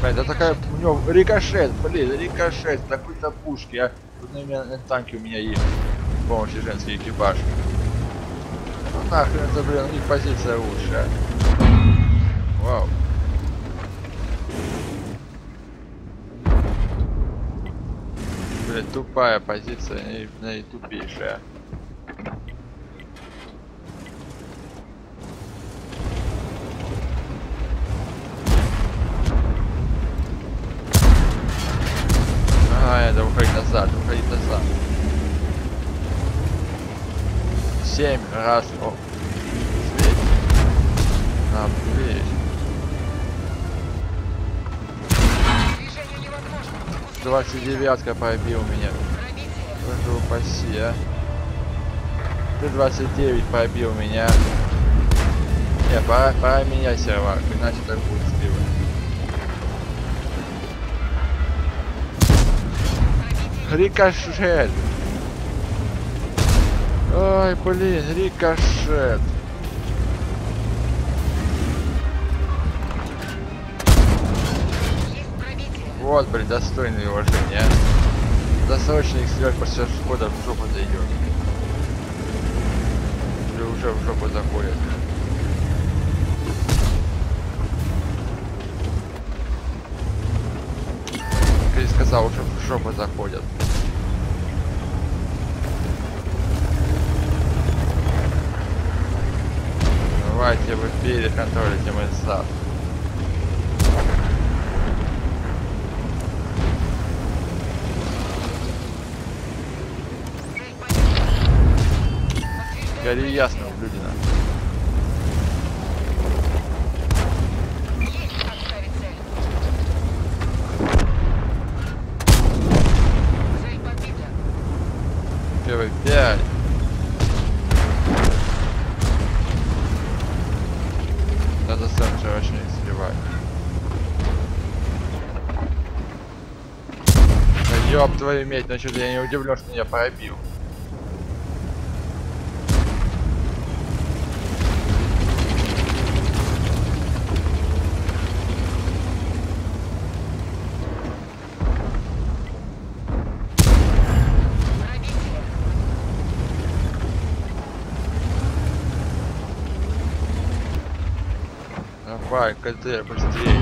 Это такая у него рикошет, блин, рикошет, такой-то пушки, а тут на, меня, у меня есть помощи женский экипаж. Ну нахрен это, блин, у них позиция лучше. Вау. Блин, тупая позиция, и наитупейшая. Раз. О. Невозможно. Усилить 29 побил меня. Боже упаси, а. Ты 29 побил меня. Не, пора, пора менять сервак, иначе так будет сбивать. Рикошет! Ой, блин, рикошет. Вот, блин, достойные уважения. Досрочно их стрелять после шкода в жопу зайдет. Или уже в жопу заходит. Ты сказал, уже в жопу заходят. Давайте вы переконтролите мой понятна. Гори ясно, Блюдина. Есть отставить цель. Цель подбита. Первый пять. Надо сам вчерашний сливать. Медь, ну что-то я не удивлен, что меня пробил. Давай, КТ, быстрее.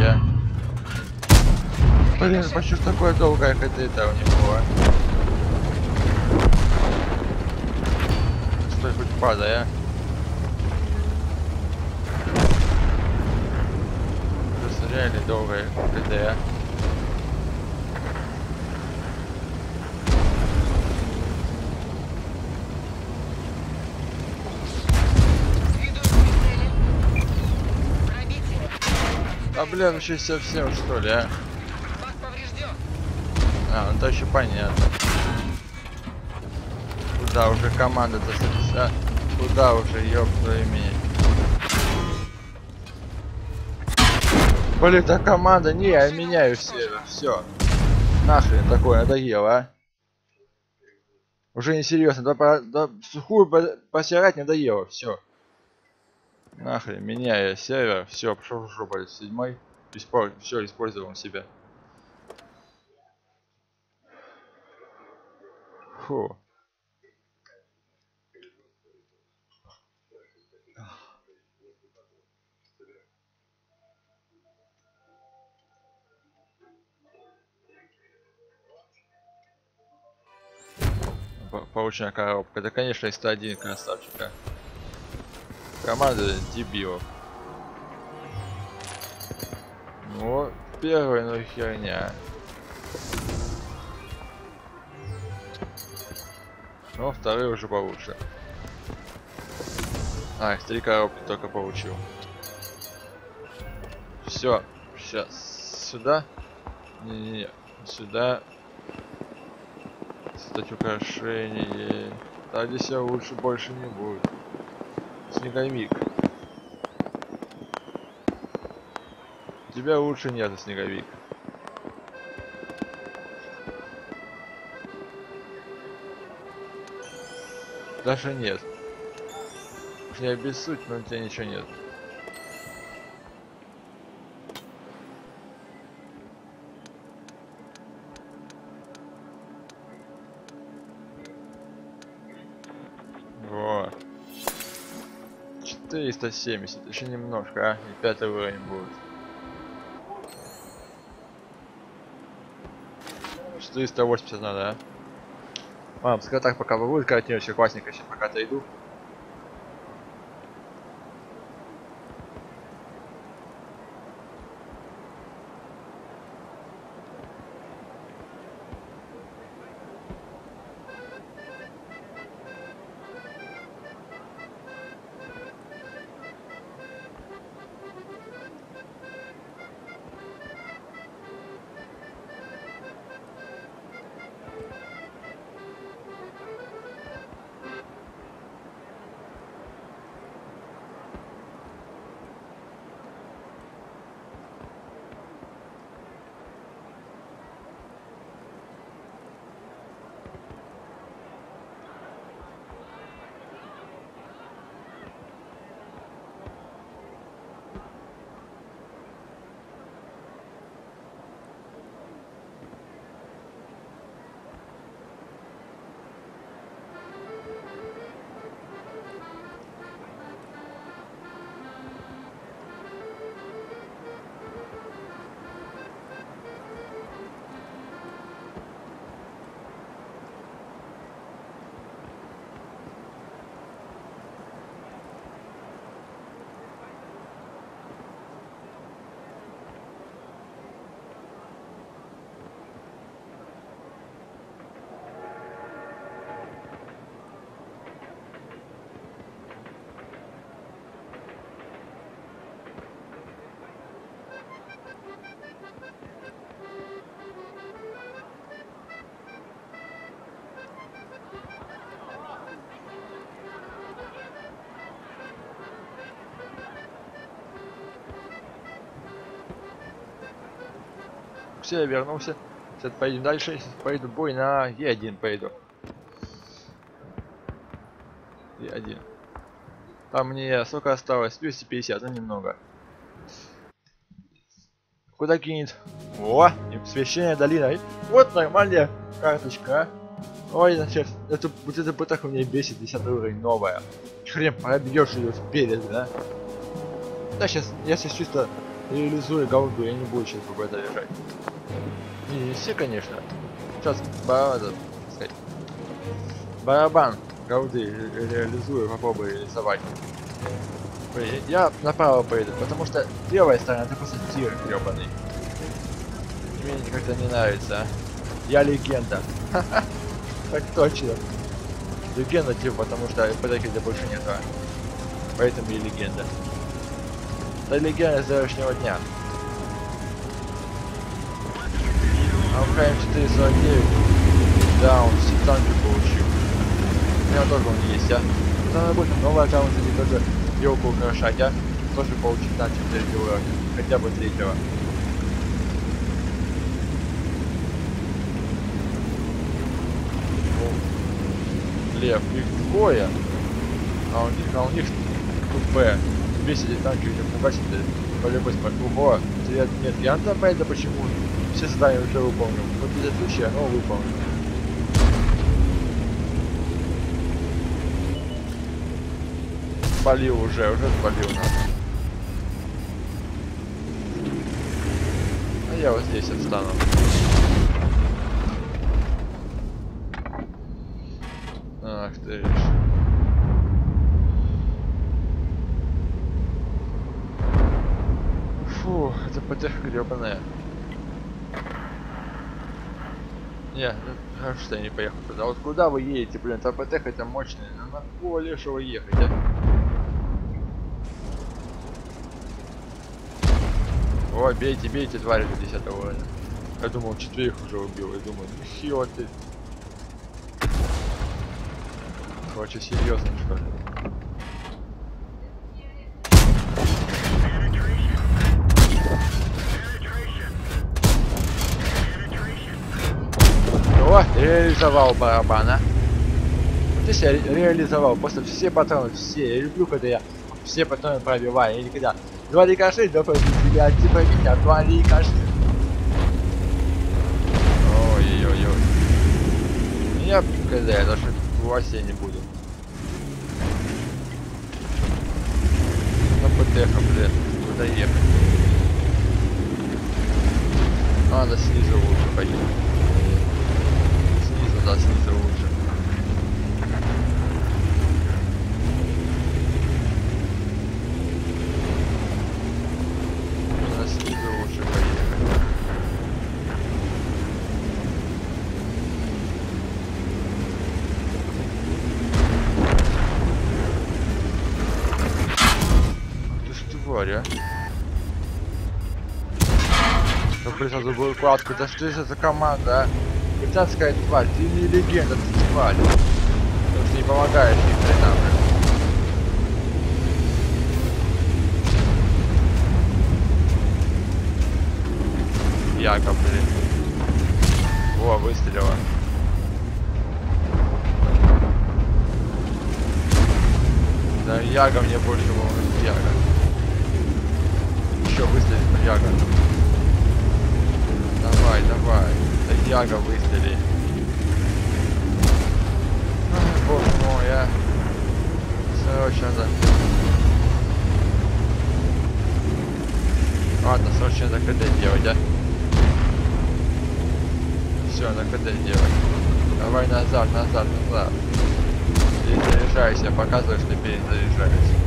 Блин, почему такое долгое КТ-то у него? Стой, хоть падай, а. Просто реально долгое КТ, а. А блин, еще совсем что ли, а? Вас поврежден. А, ну то еще понятно. Куда уже команда-то а? Куда уже, ёб твою. Блин, та команда, не, я меняю сервер, все. Нахрен такое надоело, а? Уже не серьезно, да, по, да сухую по- посирать надоело, все. Нахрен, меняю сервер, все, пошел в жопу, седьмой, все, использовал себя. Фу. П- Паучная коробка. Да, конечно, из 101 красавчика. Команда дебилов. Ну, первый, ну херня. Ну, второй уже получше. А, их три коробки только получил. Все, сейчас сюда. Не-не-не, сюда. Стать украшение. Да, здесь я лучше больше не будет. Снеговик. Тебя лучше нет, снеговик. Даже нет. Уж не обессудь, но у тебя ничего нет. Во. 470, еще немножко, а? И пятый уровень будет. 480 надо, а? Ладно, пускай так пока будет, картина все классненько, сейчас пока отойду. Все, я вернулся. Сейчас поедем дальше. Сейчас поеду бой на Е1 поеду. Е1. Там мне сколько осталось? 250, ну немного. Куда кинет? О, священная долина. Вот нормальная карточка. а. Ой, значит, это, вот это БТХ меня бесит, 10 уровень новая. Хрен пробьешь ее вперед, да? Да, сейчас, я сейчас чисто реализую голду, я не буду сейчас в это лежать. Не, не все, конечно. Сейчас барабан, барабан ре- реализую, попробую реализовать. Я направо поеду, потому что левая сторона это просто тир гребаный. Мне как-то не нравится. Я легенда. Так точно. Легенда типа, потому что ипотеки больше нет, а. Поэтому и легенда. Это легенда завтрашнего дня. А в КМ-449, да, он все танки получил. У меня тоже он есть, а. Там будет новый аккаунт, где тоже елку украшать, а. Тоже получить танчик третьего уровня. Хотя бы третьего. Лев, их двое. А у них, а у них КП. Весь эти танки уже пугачители. По-любому Ого, нет, нет, я там это почему все задания уже выполнил. Вот предыдущее, оно выполнено. Спалил уже, уже спалил нас. А я вот здесь отстану. Ах ты ж. Фу, это потеха гребаная. Не, хорошо, что я не поехал туда. Вот куда вы едете, блин? Там ПТХ это мощная. Ну на кого лешего ехать, а? О, бейте, бейте, твари до 10 уровня. Я думал, четверых уже убил. Я думаю, ну хило ты. Короче, серьезно, что ли? Реализовал барабана. Вот если я ре- реализовал, просто все патроны, все. Я люблю, когда я все патроны пробиваю. Или когда два рикошей, да пробить, или один пробить, а два рикошей. Ой-ой-ой. Я, когда я даже вообще не буду. На ПТХ, блин, куда ехать? Надо снизу лучше поехать. Снизу, да, снизу лучше. Надо снизу лучше поехать. Ах Ты ж тварь, а? Да Британская тварь, ты не легенда, ты тварь. Потому что не помогаешь ни хрена, блин. Яга, блин. О, выстрелила. Да, Яга мне больше волнует Яга. Еще выстрелит Яга. Давай, давай. Да Яга выстрели. Боже мой, а. Срочно надо. Ладно, срочно надо КД делать, а. Все, на КД делать. Давай назад, назад, назад. Перезаряжайся, показывай, что перезаряжаешься.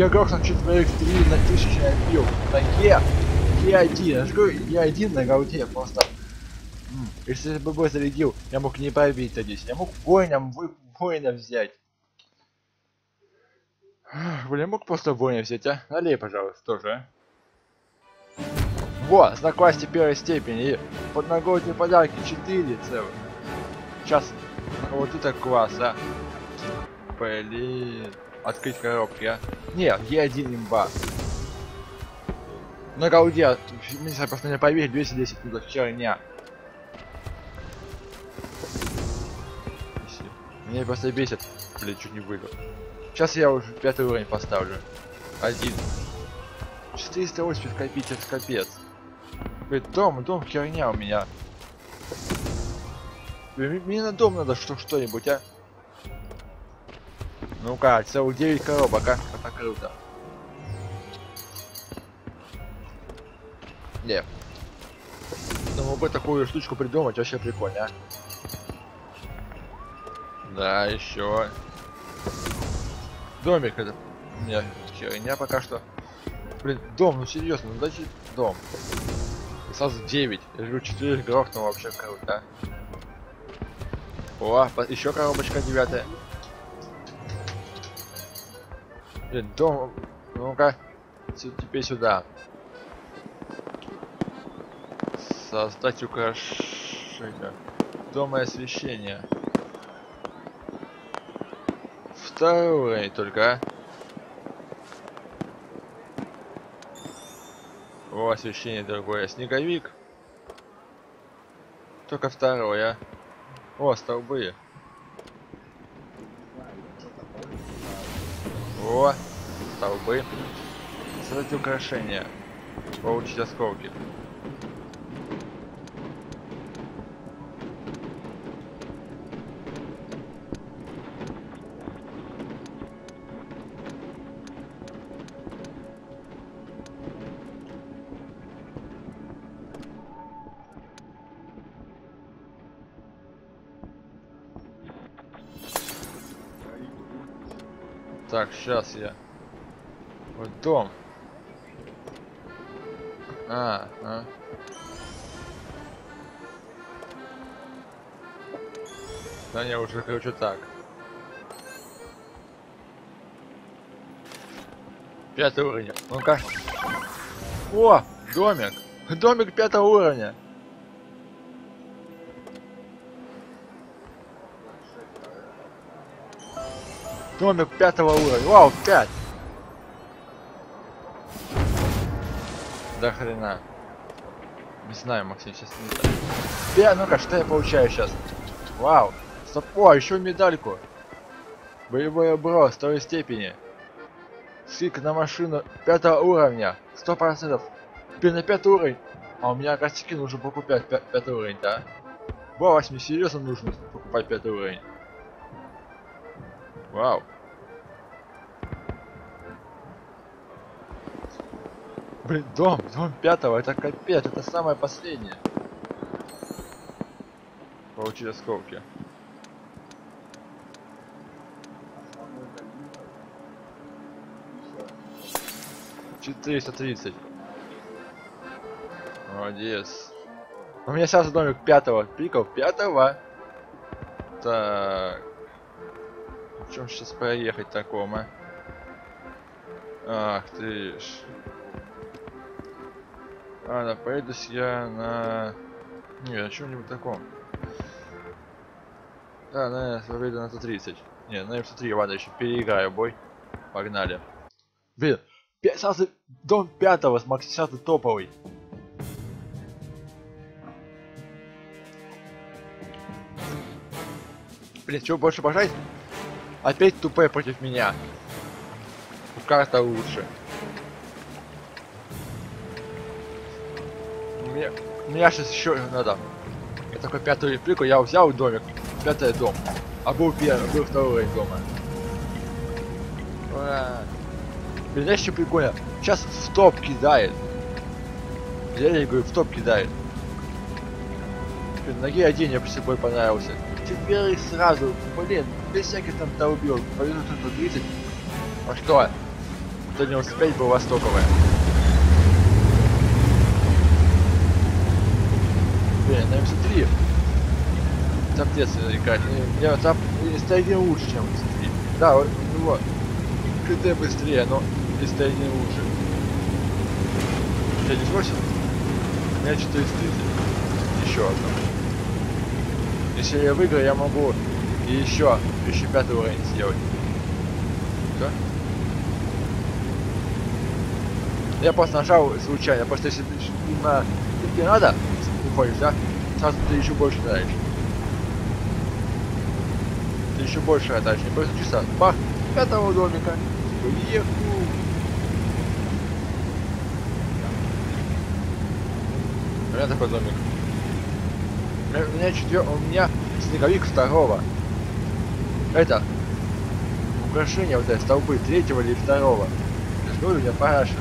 Я, я грохнул четверых три на тысячу я бил. На Е, Е1, я же говорю, Е1 на гауте просто. Если бы бой зарядил, я мог не пробить здесь, я мог воинам вы, воина взять. Блин, мог просто воина взять, а? Налей, пожалуйста, тоже, а? Во, знак власти первой степени, и подноготные подарки 4 целых. Сейчас, вот это класс, а. Блин. Открыть коробки, а? Не, Е1 имба. На голде, знаю, просто не поверь, 210 минут херня. Меня просто бесит. Блин, чуть не вылил. Сейчас я уже пятый уровень поставлю. Один. 480 копить, это капец. Блин, дом, дом херня у меня. Мне на дом надо что что-нибудь, а? Ну-ка, целых 9 коробок, а? Это круто. Не. Думаю, бы такую штучку придумать вообще прикольно, а? Да, еще. Домик это. Не, херня пока что. Блин, дом, ну серьезно, ну дайте дом. И сразу 9. Я говорю, 4 грохнул вообще круто. а. О, еще коробочка девятая. Блин, дом... Ну-ка. Теперь сюда. Создать украшение. Дом и освещение. Второй только, а? О, освещение другое. Снеговик. Только второй, а? О, столбы. О, столбы. Создать украшения. Получить осколки. Сейчас я. Вот дом. А, а. Да не, уже короче так. Пятый уровень. Ну-ка. О, домик. Домик пятого уровня. Домик пятого уровня. Вау, пять. Да хрена. Не знаю, Максим, сейчас не. Пя, ну-ка, что я получаю сейчас? Вау. Стоп, о, еще медальку. Боевой оброс второй степени. Скидка на машину пятого уровня. Сто процентов. Теперь на пятый уровень. А у меня костяки нужно покупать пя- пятый уровень, да? Во, Вась, мне серьезно нужно покупать пятый уровень. Вау. Блин, дом, дом пятого, это капец, это самое последнее. Получи осколки. Четыреста тридцать. Молодец. У меня сейчас домик пятого. Пиков пятого. Так. Чем сейчас проехать таком, а? Ах ты ж. Ладно, поедусь я на... Не, на чем-нибудь таком. Да, наверное, выйду на 130. Не, на М103, ладно, еще переиграю бой. Погнали. Блин, пя- сразу дом пятого с Макс топовый. Блин, чего больше пожать? Опять тупая против меня. У карта лучше. Мне, мне сейчас еще надо. Я такой пятую реплику, я взял домик, пятый дом. А был первый, был второй дома. Знаешь, что прикольно? Сейчас в топ кидает. Я говорю, в топ кидает. Блин, ноги один мне собой понравился. Теперь сразу, блин, без всяких там долбил. Повезу тут 30. А что? 195 был востоковая. Блин, на М3. Таптец играть. Я там S1 лучше, чем S3. Да, вот, ну вот. КТ быстрее, но S1 лучше. Я не спросил? У меня 430. Еще одно. Если я выиграю, я могу и еще, еще пятый уровень сделать. Да? Я просто нажал случайно, просто если ты на тебе надо, уходишь, да? Сразу ты еще больше тратишь. Ты еще больше тратишь, не просто часа. Бах, пятого домика. Уехал. У меня такой домик. У меня, у меня четвер... у меня снеговик второго. Это украшение вот этой столбы третьего или второго. Говорю, у меня параша.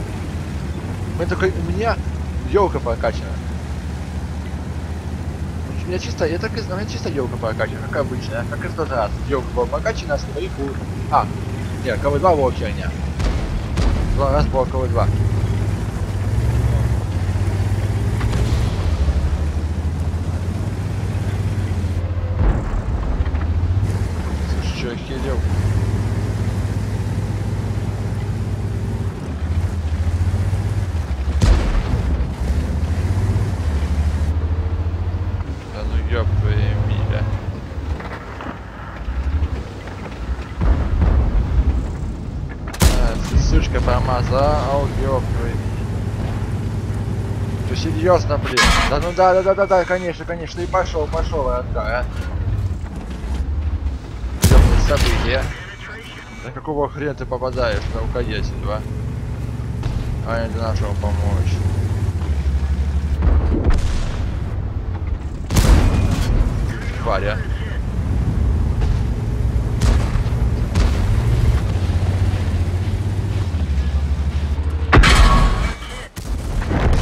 Меня такой, у меня елка прокачана. У меня чисто, я так и знаю, чисто елка прокачана, как обычно, как и в тот раз. Елка была прокачана, снеговик у... А, нет, КВ-2 вообще меня. Два раз было КВ-2. Слушай, что я херел? Да ну ёб твою миля. А, сучка промазал, ёб твою Ты серьезно, блин? Да да, да, да, да, да, конечно, конечно, и пошел, пошел, а. Ёбаные события. На какого хрена ты попадаешь на уходясь, два? А не для нашего помочь. Тваря.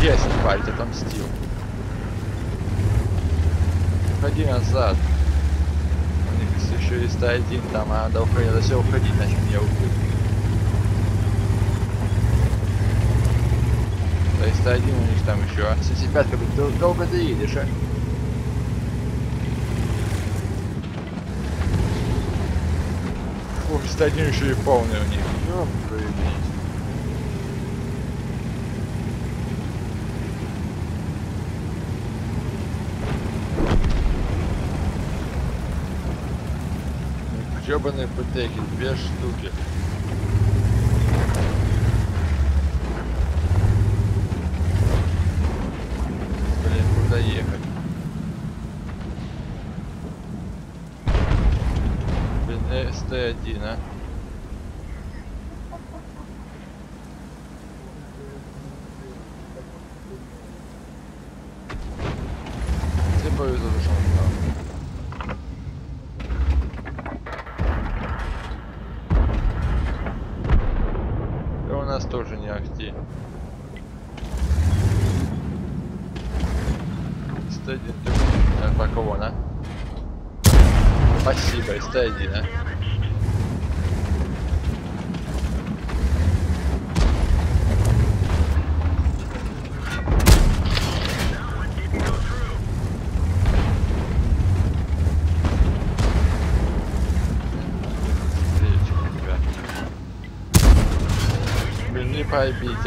Есть тварь, ты отомстил. Ходи назад. У них еще есть один там, а надо уходить, надо все уходить, иначе меня убьют. То есть один у них там еще. 75 как бы дол- долго ты едешь, а? Фу, 101 еще и полный у них. Ёб твою мать. Ёбаные путеки, две штуки.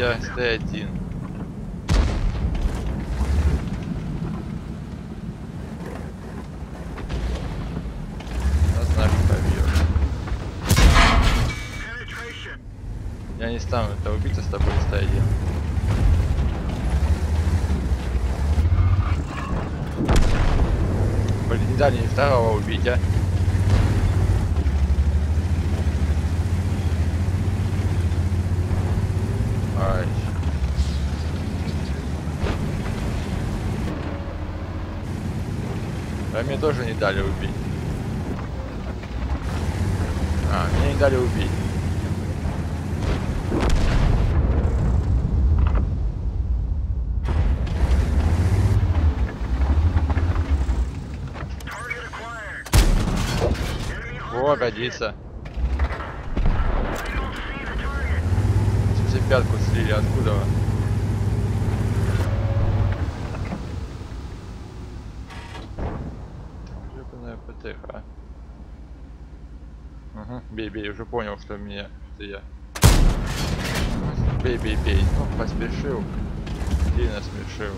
Хотя, Т1. Уже понял, что меня, что я. Бей, бей, бей. Ну, поспешил. Сильно смешил.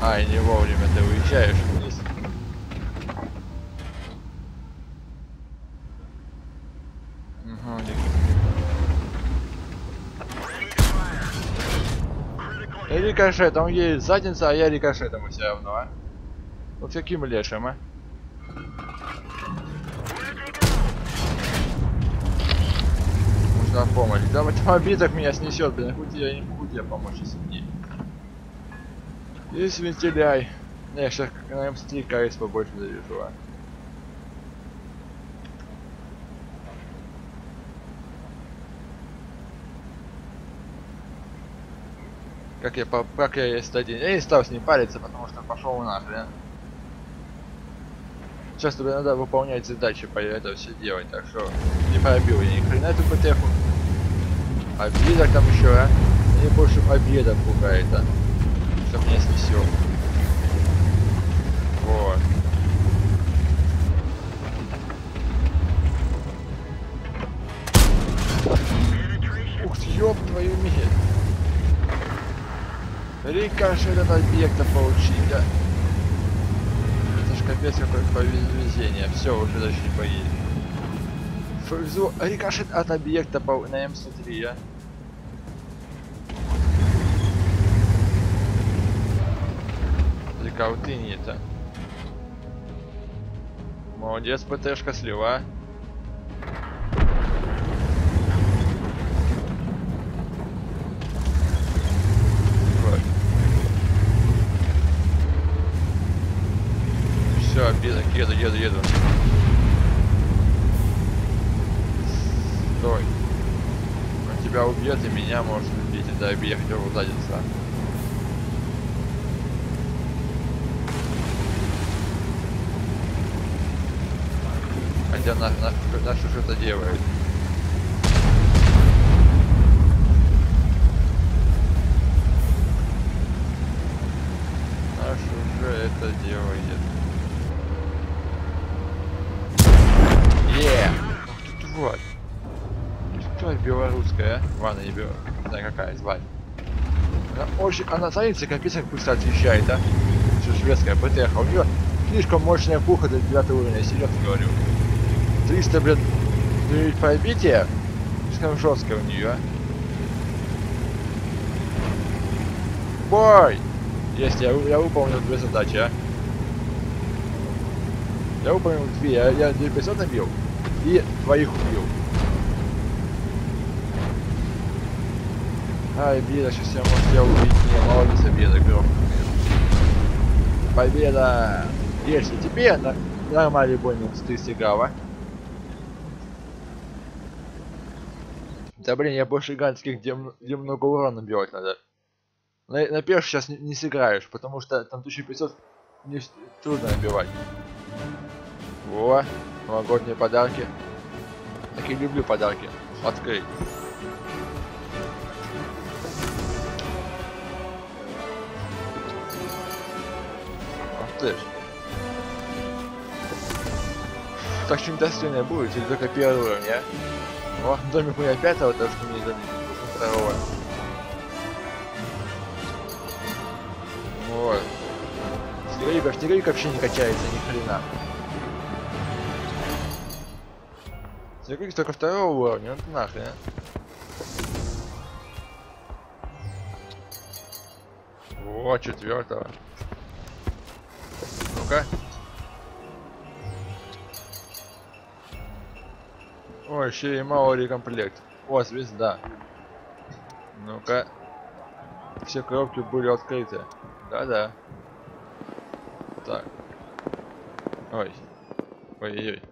Ай, не вовремя ты уезжаешь вниз. Угу, Ready to fire. Critical hit. Рикошет, он едет задница, а я рикошетом все равно, а? Вот каким лешим, а? Нужна помощь. Да вот обидок меня снесет, блин, хоть я не могу тебе помочь, если не. Если вентиляй. Не, сейчас на М3 КС побольше завяжу, а. Как я, по- как я один. Я не стал с ним париться, потому что пошел нахрен. Сейчас тебе надо выполнять задачи по это все делать, так что не пробил я ни хрена эту ПТХу. Обида там еще, а? Мне больше обида пугает, а? Что меня снесет. Вот. Ух ты, ёб твою медь. Рикошет от объекта получить, да? Это капец какое повезение. Все, уже дальше не поедет. Повезло. Рикошет от объекта по... на М103, а? Закауты нет, а? Молодец, ПТшка слива. Еду, еду. Стой. Он тебя убьет и меня может убить, это объект его задница. Хотя наш, наш, наш что-то делает. Наш уже это делает. Белорусская, а? Ладно, не белорусская, знаю какая звать. Она очень, она царица капец как быстро отвечает, а? Что шведская ПТХ, у нее слишком мощная пуха до 9 уровня, я серьезно говорю. 300, блин, пробитие, слишком жесткое у нее, а? Бой! Есть, я, я выполнил две задачи, а? Я выполнил две, я, я 900 набил и двоих убил. Ай, беда, сейчас я может я убить не молодец, беда, гром. Победа! Если тебе на, нормальный бой не ты сыграл, а? Да блин, я больше гигантских, где, где много урона набивать надо. На, на первых сейчас не, не сыграешь, потому что там 1500 не трудно набивать. Во, новогодние подарки. Такие люблю подарки. Открыть. Ж. Так что недостойное будет, или только первый уровень, а? О, домик у меня пятого, то что мне домик второго. Вот. Снеговик, снеговик вообще не качается ни хрена. Снеговик только второго уровня, ну нахрен. а. О, четвертого. Ну-ка. Ой, еще и мало комплект. О, звезда. Ну-ка. Все коробки были открыты. Да-да. Так. Ой. Ой-ой-ой.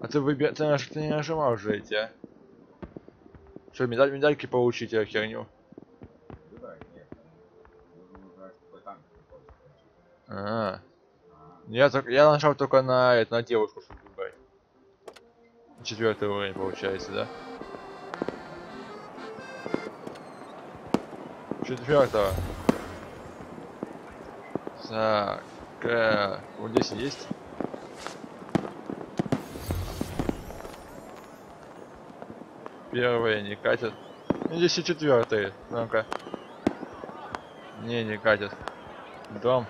А ты выби... Ты, наж... ты не нажимал уже эти, а? Что, медаль... медальки получить, а херню? А, я, только, я нажал только на, это, на девушку, чтобы выбрать. Четвертый уровень получается, да? Четвертого. Так, э, вот здесь есть. Первые не катят. Ну, Здесь и четвертые. Ну-ка. Не, не катят. Дом.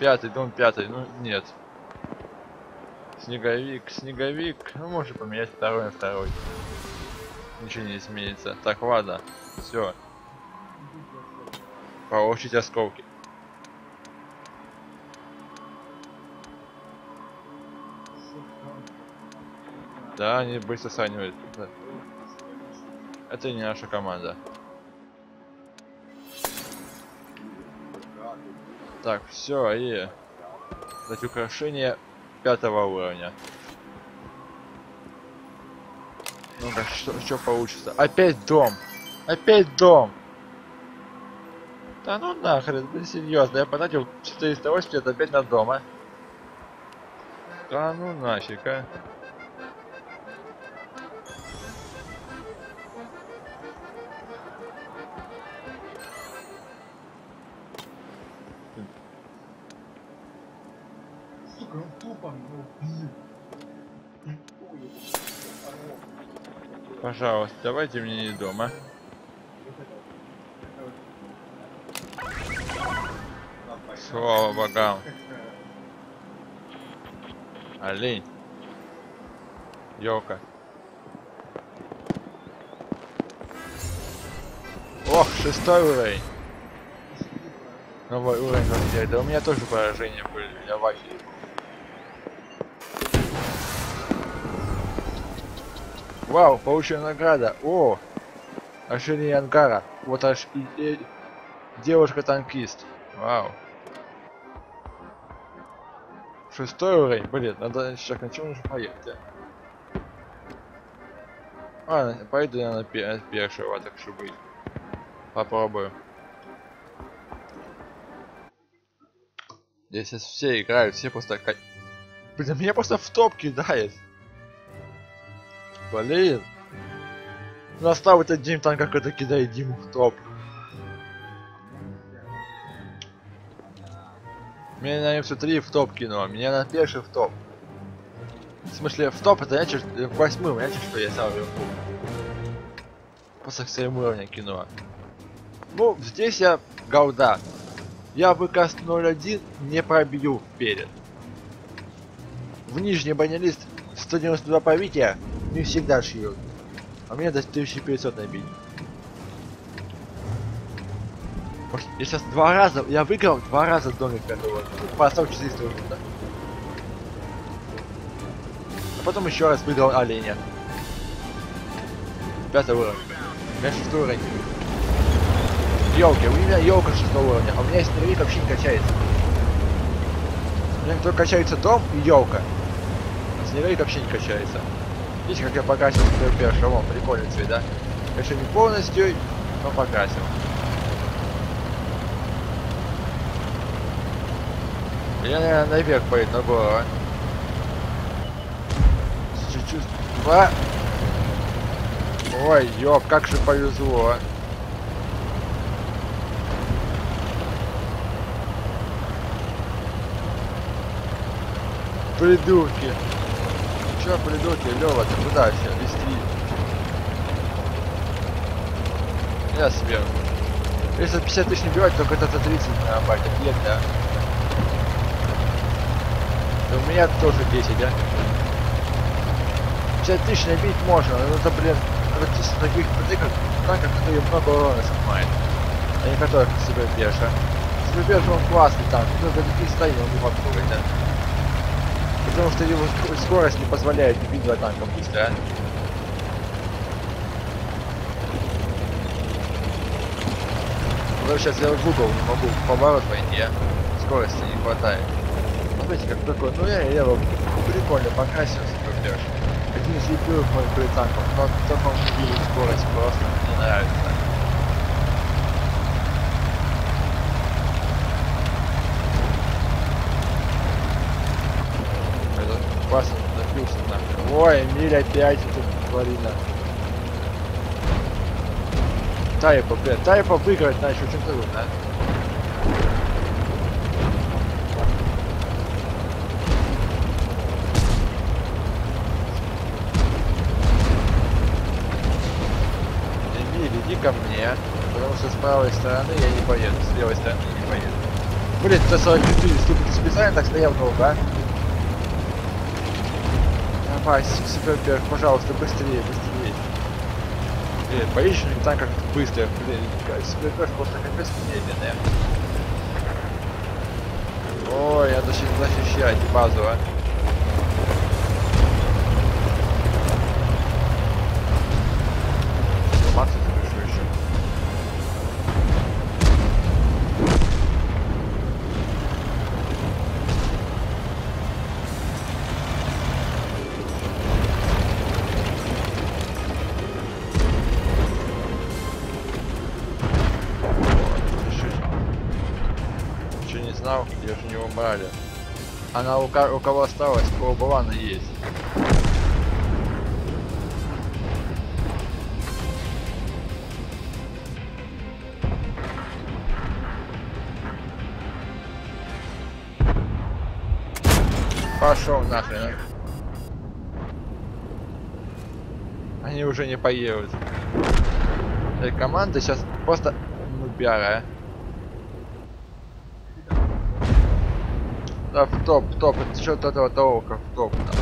Пятый, дом пятый. Ну, нет. Снеговик, снеговик. Ну, можно поменять второй на второй. Ничего не изменится. Так, ладно. Все. Получить осколки. Да, они быстро сравнивают. Это не наша команда. Так, все, и дать украшение пятого уровня. Ну-ка, что, что получится? Опять дом! Опять дом! Да ну нахрен, блин, серьезно, я потратил 480 опять на дом, а? Да ну нафиг, а? Пожалуйста, давайте мне не дома. Слава богам. Олень. Елка. Ох, шестой уровень. Новый уровень вообще. Да у меня тоже поражения были. Я в. Вау, получена награда. О! Оширение ангара. Вот аж и, и- девушка-танкист. Вау. Шестой уровень. Блин, надо сейчас на чем нужно поехать, а? Ладно, пойду я на пе- первого, так что быть. Попробую. Здесь все играют, все просто... Блин, меня просто в топ кидает. Блин. Настал этот день, там какой-то кидает Диму в топ. Меня на FC3 в топ кинуло, меня на первый в топ. В смысле, в топ это э, в восьмым, значит, что я сам вверху. Просто к своему уровню кинуло. Ну, здесь я голда. Я ВК 01 не пробью вперед. В нижний бронелист 192 побития не всегда шьют. А мне до 1500 набить. Может, Я сейчас два раза, я выиграл два раза домик пятого. Поставил 400 уровня. А потом еще раз выиграл оленя. Пятый уровень. У меня шестой уровень. Елки, у меня елка шестого уровня, а у меня снеговик вообще не качается. У меня только качается дом и елка. А снеговик вообще не качается. Видите, как я покрасил свой первый шалом, прикольный цвет, да? Конечно, не полностью, но покрасил. Я, наверное, наверх поеду на гору, а? Чуть-чуть. Два. Ой, ёп, как же повезло. а. Придурки. Чё, придурки? Лёва, ты куда вообще? Вести. Я сверху. Если 50 тысяч не бивать, только это за 30 на бать. Нет, да. Да у меня тоже 10, да? 50 тысяч набить можно, но это, блин, практически таких протыков, танков, которые много урона снимает. А не которых себе беша. Себе беша он классный танк, до таких состояний он не подходит, да? Потому что его ск- скорость не позволяет бить два танка быстро, а? Ну, сейчас я в угол не могу поворот войти, а? Скорости не хватает. Смотрите, как такой, ну я, я его прикольно покрасил беж. Один из любимых моих британков, но не видит скорость, просто мне нравится. Классно добился нахрен. Ой, миль опять это тварина. Тайпа, блядь, Тайпа выиграть начал, очень трудно. Эмиль, иди ко мне, потому что с правой стороны я не поеду, с левой стороны не поеду. Блин, Т-44, ступит ты специально так стоял долго, а? Давай, с- Суперберг, пожалуйста, быстрее, быстрее. Поищешь не так, как быстро, блин, к- Суперберг просто капец медленная. Ой, надо защи- защищать базу, а. Убрали. Она у, у кого осталась, у кого была, она есть. Пошел нахрен. Они уже не поедут. Эта команда сейчас просто нубяра. Да, в топ, топ. Это счет этого того, как в топ там.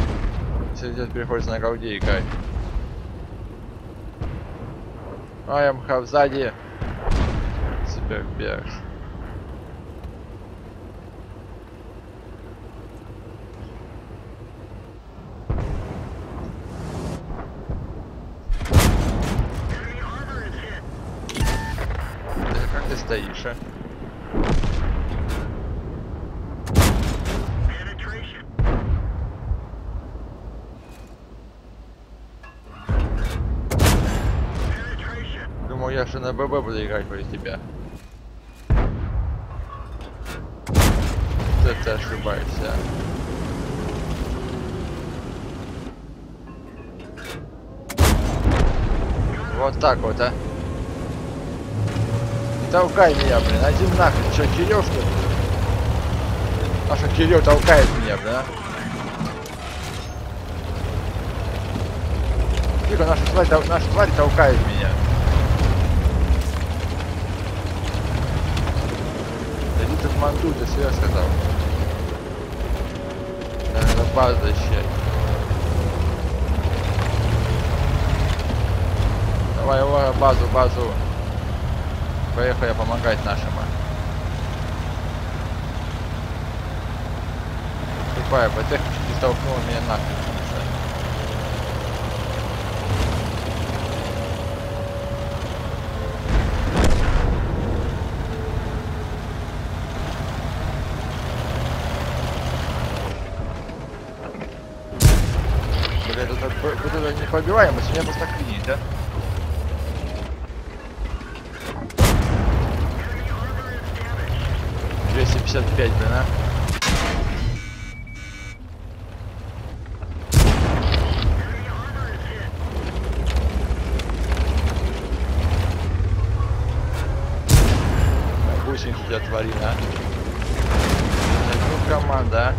Сейчас приходится на голде играть. Ай, МХ сзади. Супер берж. Да как ты стоишь, а? Думал, я же на ББ буду играть против тебя. Это ты ошибаешься. Вот так вот, а. Не толкай меня, блин. Один нахрен. Че, Кирилл, что ли? Наша Кирилл толкает меня, блин, а. Тихо, наша тварь, наша тварь толкает меня. Ты все сказал. Надо базу защищать. Давай, Лора, базу, базу. Поехали помогать нашим. Тупая БТ чуть меня нахрен. Блин, это, вот это не их пробиваемость, у меня просто клинит, да? Двести пятьдесят пять, блин, а? Так, Гусеницы тебя отвали, а? Так, ну команда, а?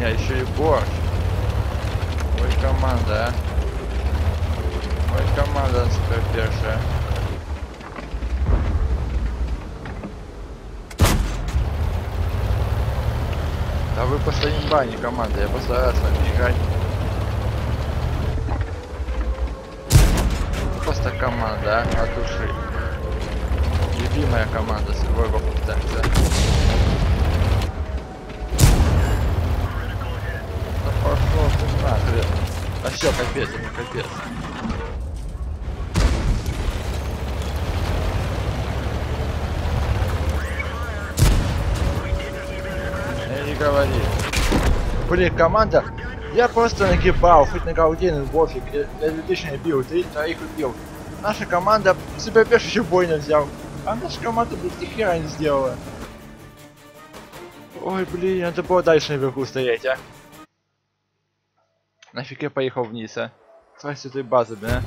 Я еще и борщ. Ой, команда, а. Ой, команда супер першая. Да вы просто имба, не команда, я просто рад с вами играть. Просто команда, а, от души. Любимая команда с World of Tanks, да? Да пошел ты нахрен. А все, капец, это капец. Я не говори. Блин, команда. Я просто нагибал, хоть на гаудин, пофиг. Я, я лично бил, три троих убил. Наша команда себя пеш еще бойно взял. А наша команда, блядь, ни хера не сделала. Ой, блин, надо было дальше наверху стоять, а. Нафиг я поехал вниз, а? С этой базы, блин, а?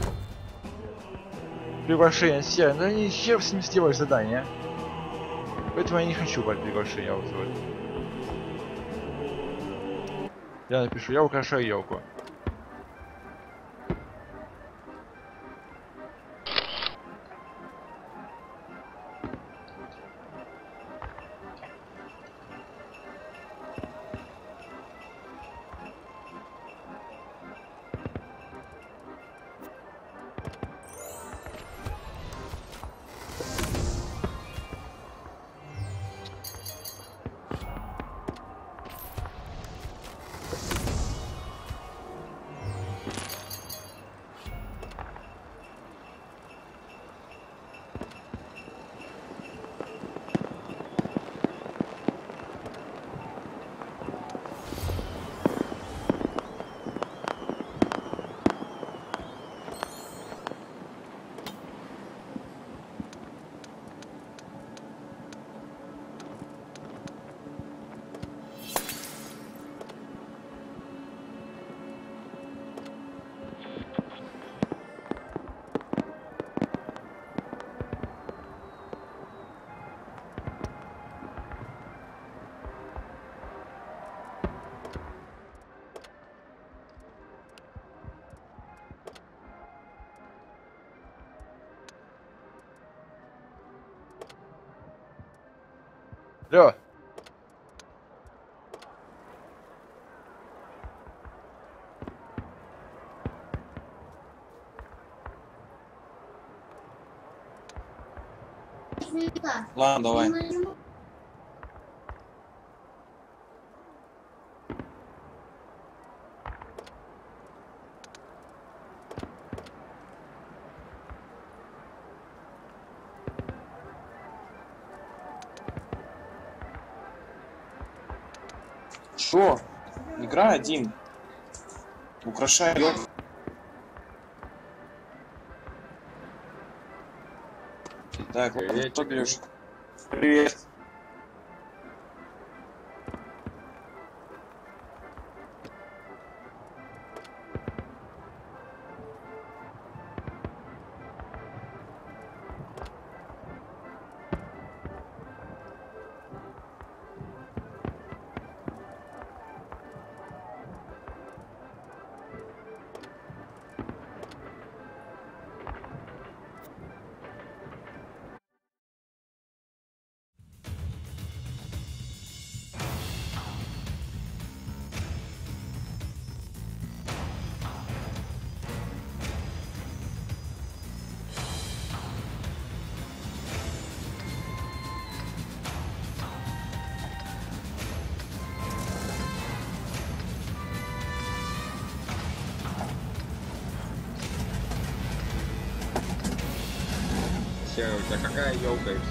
Приглашение серый, ну они хер с ним сделали задание? Поэтому я не хочу под приглашение. Я напишу, я украшаю елку. Ладно, давай. Шо? Игра один. Украшай елку. Так, Приветик. кто берешь? Привет.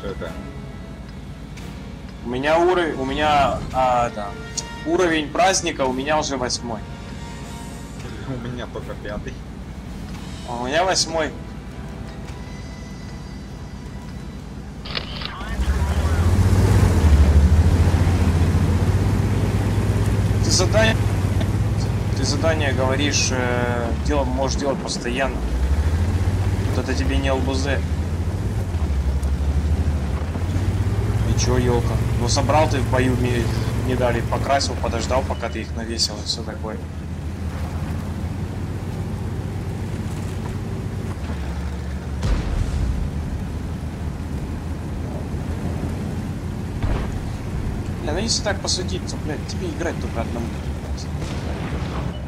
Все это? У меня уровень, у меня, а, это, Уровень праздника у меня уже восьмой. У меня только пятый. У меня восьмой. Ты задание... Ты задание говоришь, э, дело можешь делать постоянно. Вот это тебе не ЛБЗ. И чё, елка? Ну собрал ты в бою ми- медали, покрасил, подождал, пока ты их навесил и все такое. Не, ну если так посудить, то, блядь, тебе играть только одному.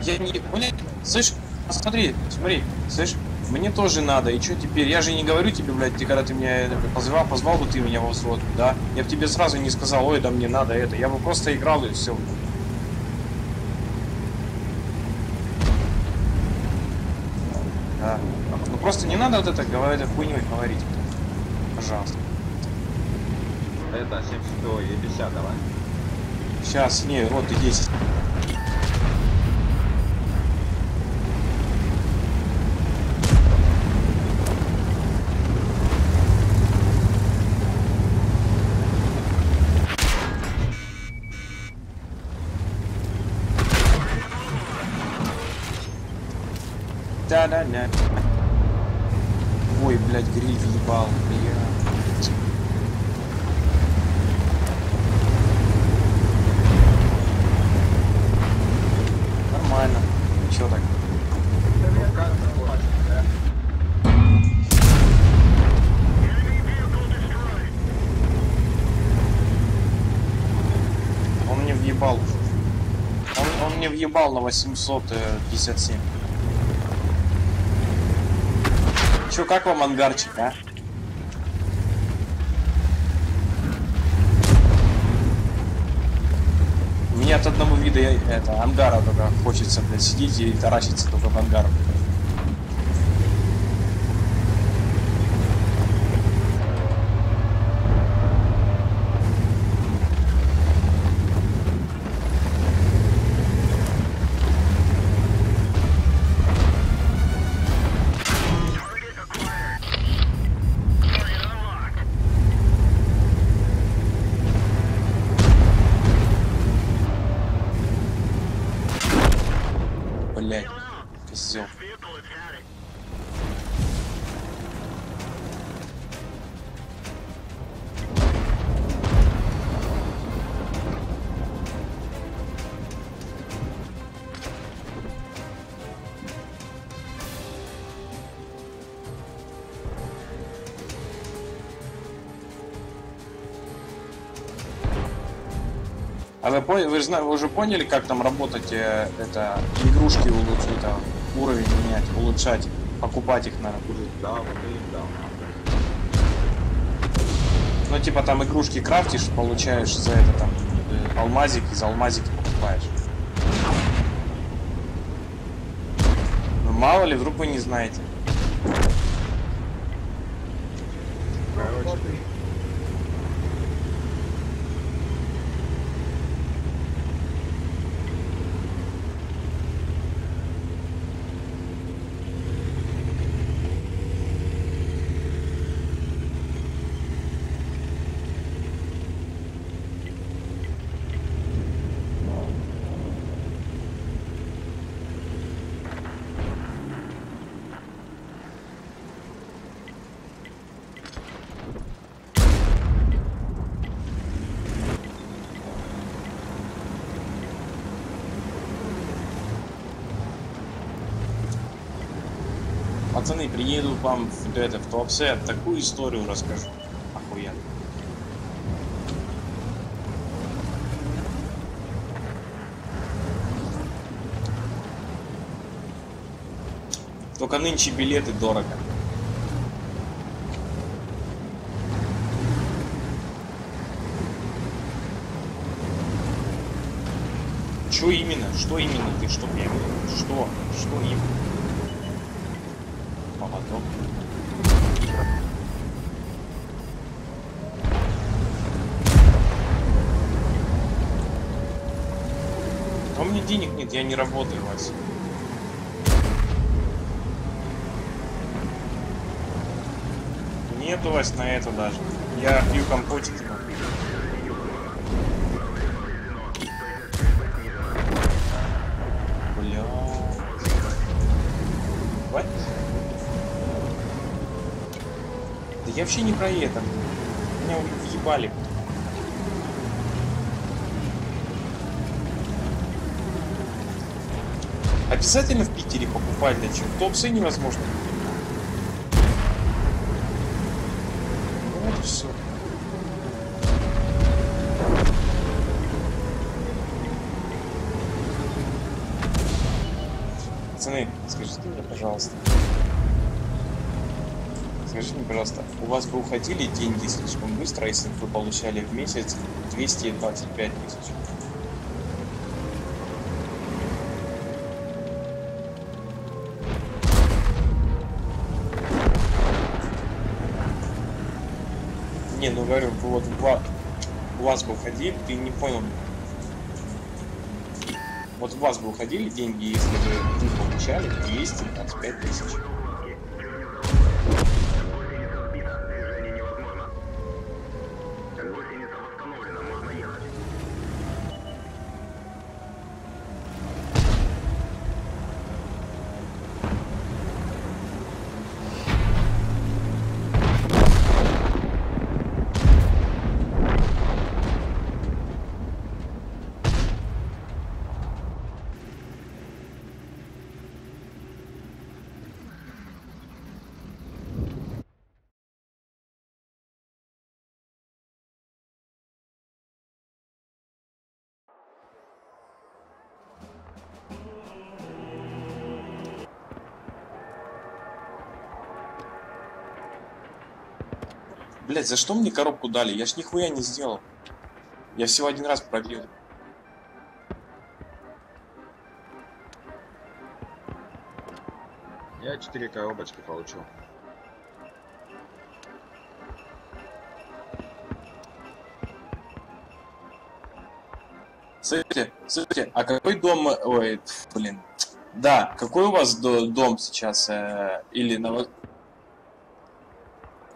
Я не... Блядь, слышь, смотри, смотри, слышь, мне тоже надо, и что теперь? Я же не говорю тебе, блядь, ты когда ты меня э, позвал, позвал бы ты меня во взвод, да? Я бы тебе сразу не сказал, ой, да мне надо это. Я бы просто играл и все. Да. Ну просто не надо вот это говорить, хуйней говорить. Пожалуйста. Это 70 и 50 давай. Сейчас, не, вот и 10. Да-да-да. Ой, блядь, гриль въебал, блядь. Нормально. Чё так? Он мне въебал. Он, въебал на 857. Чё, как вам ангарчик, а? Мне от одного вида я- это, ангара только хочется, блядь, сидеть и таращиться только в ангар. Поняли, вы, зна- вы уже поняли, как там работать, э, это, игрушки улучшать, это, уровень менять, улучшать, покупать их надо? Да. Ну, типа там игрушки крафтишь, получаешь за это там э, алмазик, из алмазики покупаешь. Ну, мало ли, вдруг вы не знаете. Короче, Пацаны, приеду вам в, это, в Туапсе, такую историю расскажу. Охуенно. Только нынче билеты дорого. Что именно? Что именно ты? Что? Что? Что именно? А у меня денег нет, я не работаю, Вася. Нету Вась на это даже. Я пью компотики. Бля. Да я вообще не про это. Меня въебали. Обязательно в Питере покупать для чего? Топсы невозможно. Вот и все. Пацаны, скажите мне, пожалуйста. Скажите мне, пожалуйста, у вас бы уходили деньги слишком быстро, если бы вы получали в месяц 225 тысяч? Не, ну говорю, вот у вас, бы уходили, ты не понял. Вот у вас бы уходили деньги, если бы вы получали 225 тысяч. Блять, за что мне коробку дали? Я ж нихуя не сделал. Я всего один раз пробил. Я четыре коробочки получил. Слушайте, слушайте, а какой дом... Ой, блин. Да, какой у вас до- дом сейчас? э, или на...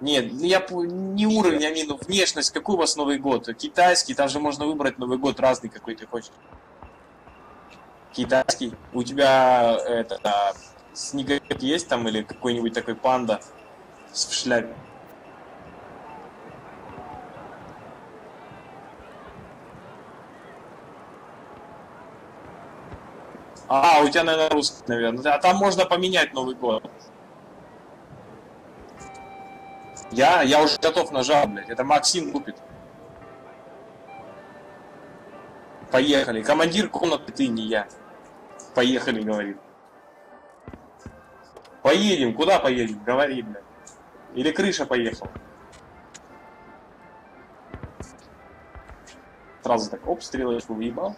Нет, я по- не уровень, а именно внешность. Какой у вас Новый год? Китайский, там же можно выбрать Новый год разный, какой ты хочешь. Китайский. У тебя это а, снеговик есть там или какой-нибудь такой панда с в шляпе? А, у тебя, наверное, русский, наверное. А там можно поменять Новый год. Я, я уже готов нажал, блядь. Это Максим купит. Поехали. Командир комнаты ты, не я. Поехали, говорит. Поедем. Куда поедем? Говори, блядь. Или крыша поехала. Сразу так, оп, стрелочку въебал.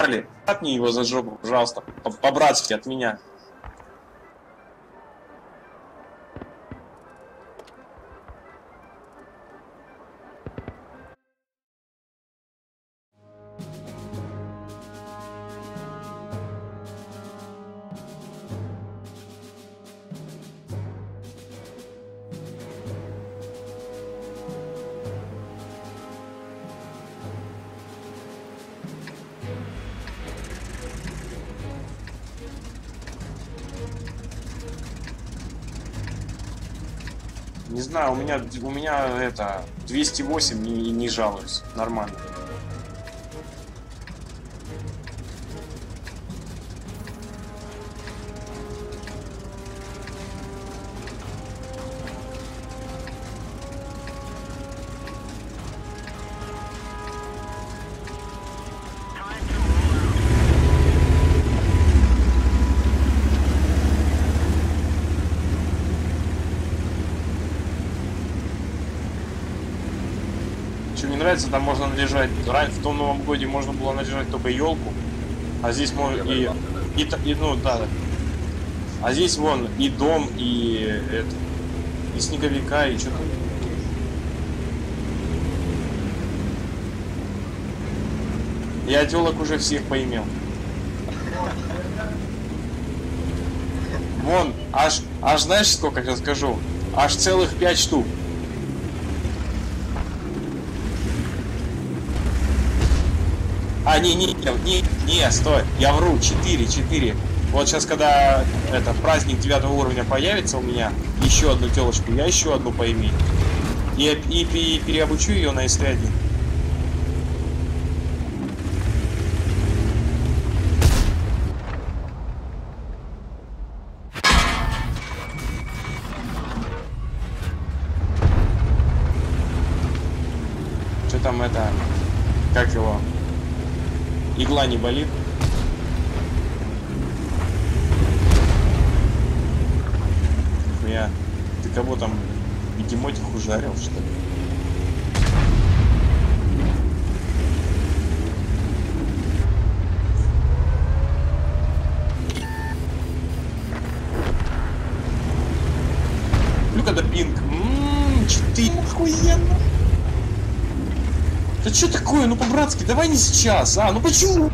Чарли, отни его за жопу, пожалуйста. По- По-братски от меня. У меня, это 208, не, не жалуюсь. Нормально. Нравится, там можно наряжать. Раньше в том Новом годе можно было наряжать только елку, а здесь можно и, и, та- и, ну да, да. А здесь вон и дом, и это, и и снеговика, и что-то. Я телок уже всех поимел. Вон, аж, аж знаешь сколько сейчас скажу? Аж целых пять штук. А, не, не, не, не, стой, я вру, 4, 4. Вот сейчас, когда это праздник 9 уровня появится у меня, еще одну телочку, я еще одну поимею. И, и, пе- переобучу ее на S1. Игла не болит? Я, ты кого там бегемотих ужарил, что ли? Люка да пинг. Ммм, четыре, охуенно. Да что по-братски, давай не сейчас, а? Ну почему?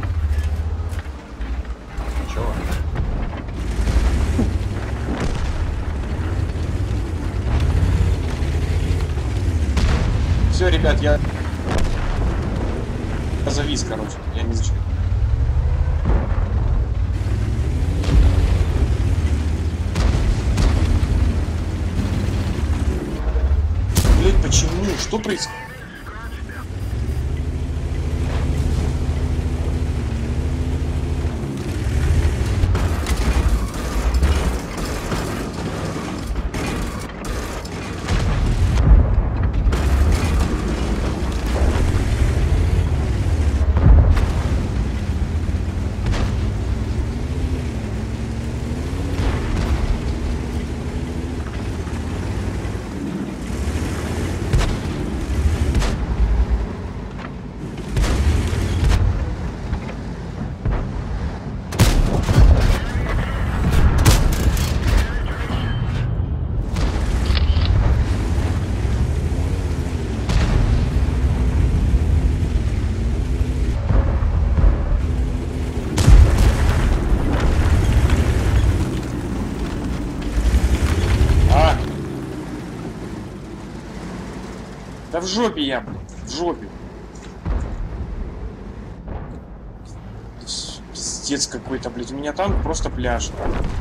Чего? Все, ребят, я в жопе я, блядь, в жопе. Пиздец какой-то, блядь. У меня танк просто пляж. Не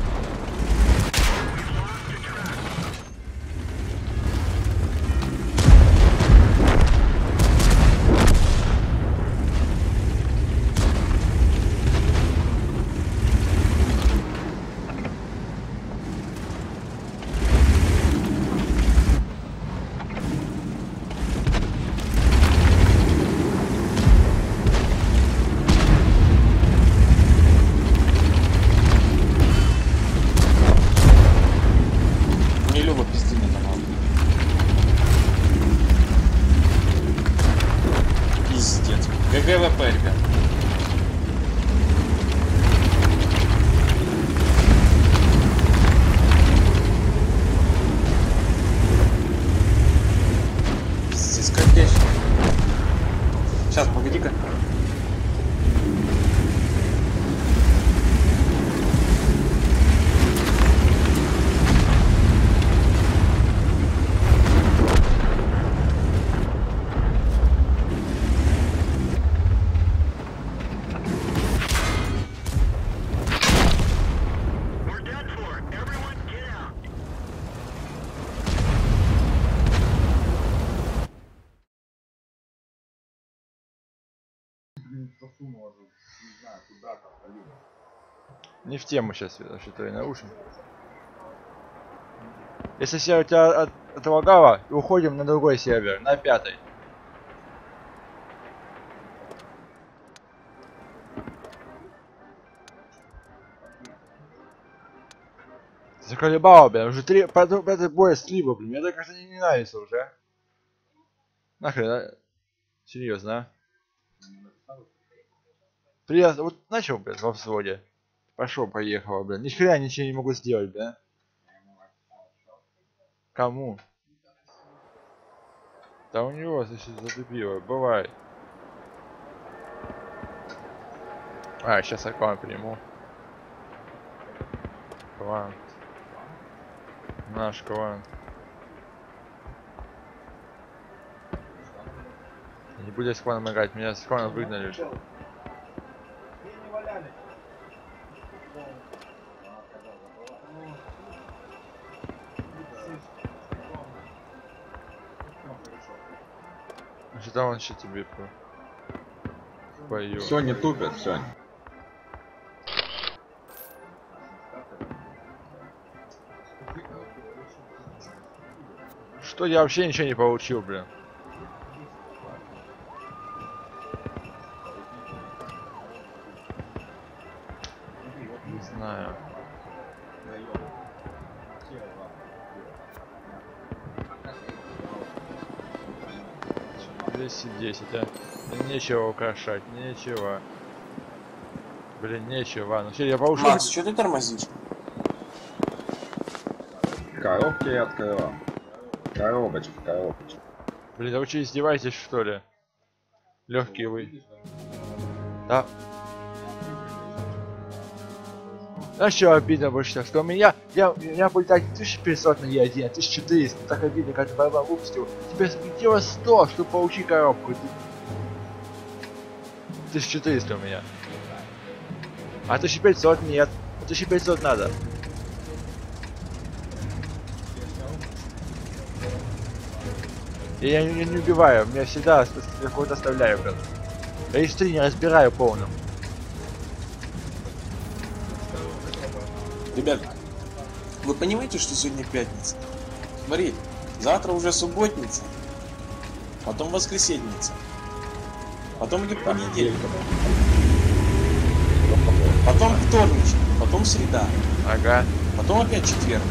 тему сейчас вообще твои наушники. Если сервер у тебя от, отлагало, уходим на другой сервер, на пятый. Заколебало, блин, уже три, пятый, пятый бой слива, блин, мне так кажется не, нравится уже. Нахрен, а? Серьезно, а? Приятно, вот начал, блин, во взводе. Пошел, поехал, блин. Ни хрена ничего не могу сделать, да? Кому? Да у него значит, зацепило. Бывает. А, сейчас я клан приму. Клан. Наш клан. Не буду с кланом играть, меня с клана выгнали. Да он еще тебе по... пою. Все, не тупят, все. Что я вообще ничего не получил, блин. 210, а? Нечего украшать, нечего. Блин, нечего. Ну все, я получил. Макс, что ты тормозишь? Коробки я открывал. Коробочка, коробочка. Блин, да вы что, издеваетесь, что ли? Легкие вы. Да. Знаешь, что обидно больше всего? Что у меня, я, у меня будет 1500 на Е1, 1400. Так обидно, как баба выпустил. Тебе светило 100, чтобы получить коробку. Ты- 1400 у меня. А 1500 нет. 1500 надо. Я, я не, убиваю, меня всегда какой-то оставляю, блин. Я их три не разбираю полным. Ребят, вы понимаете, что сегодня пятница? Смотри, завтра уже субботница, потом воскресеньица, потом идет понедельник, потом вторничек, потом среда, Ага. потом опять четверг,